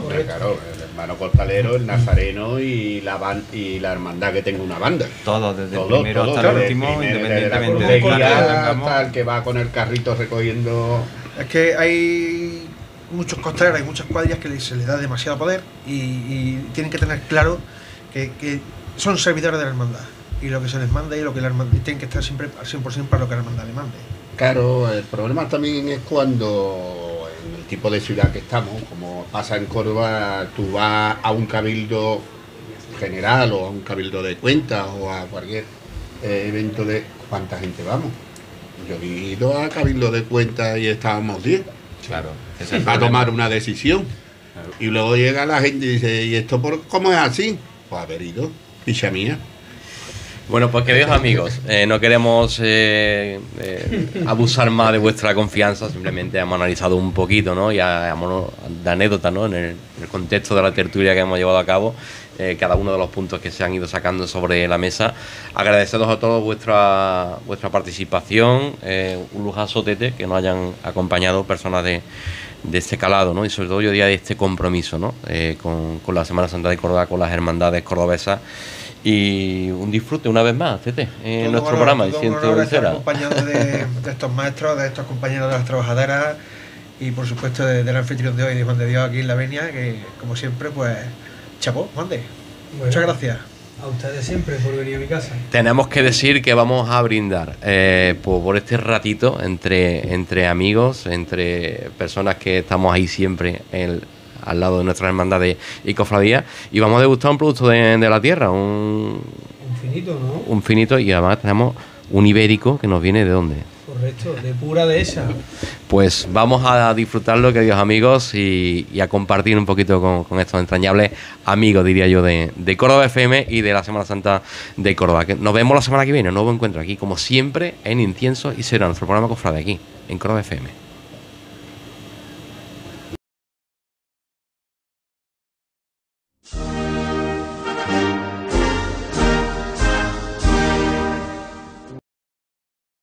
Claro, el hermano costalero, el nazareno y la ban- y la hermandad que tenga una banda. Todo, desde Todo, el primero todo, hasta el último, primero, la independientemente de cuál claro, tengamos. hasta el que va con el carrito recogiendo. Es que hay muchos costaleros, hay muchas cuadrillas que se les da demasiado poder y, y tienen que tener claro que, que son servidores de la hermandad. Y lo que se les manda y lo que la hermandad tienen que estar siempre al 100% para lo que la hermandad le mande. Claro, el problema también es cuando el tipo de ciudad que estamos, como pasa en Córdoba, tú vas a un cabildo general o a un cabildo de cuentas o a cualquier eh, evento de cuánta gente vamos. Yo he ido a cabildo de cuentas y estábamos 10 Claro. para problema. tomar una decisión. Claro. Y luego llega la gente y dice, ¿y esto por cómo es así? Pues haber ido, picha mía. Bueno, pues queridos amigos, eh, no queremos eh, eh, abusar más de vuestra confianza, simplemente hemos analizado un poquito, ¿no? Y modo de anécdota, ¿no? En el, contexto de la tertulia que hemos llevado a cabo, eh, cada uno de los puntos que se han ido sacando sobre la mesa. Agradeceros a todos vuestra vuestra participación, un lujazo tete que nos hayan acompañado personas de, de este calado, ¿no? Y sobre todo yo diría de este compromiso, ¿no? Con, con la Semana Santa de Córdoba, con las hermandades cordobesas. Y un disfrute una vez más, Tete, en Todo nuestro programa, todo un honor estar acompañado de, de estos maestros, de estos compañeros de las trabajaderas y por supuesto de- del anfitrión de hoy, de Juan de Dios aquí en la Venia, que como siempre, pues, chapó, mande. Bueno, Muchas gracias. A ustedes siempre por venir a mi casa. Tenemos que decir que vamos a brindar eh, por, por este ratito entre, entre amigos, entre personas que estamos ahí siempre en- al lado de nuestra hermandad de y cofradía y vamos a degustar un producto de, de la tierra, un, Un finito, ¿no? un finito y además tenemos un ibérico que nos viene de dónde. Correcto, de pura de esa. Pues vamos a disfrutarlo, queridos amigos, y, y a compartir un poquito con, con estos entrañables amigos, diría yo, de, de Córdoba FM y de la Semana Santa de Córdoba. Que nos vemos la semana que viene, un nuevo encuentro aquí, como siempre, en Incienso y Será, nuestro programa Cofrade aquí, en Córdoba FM.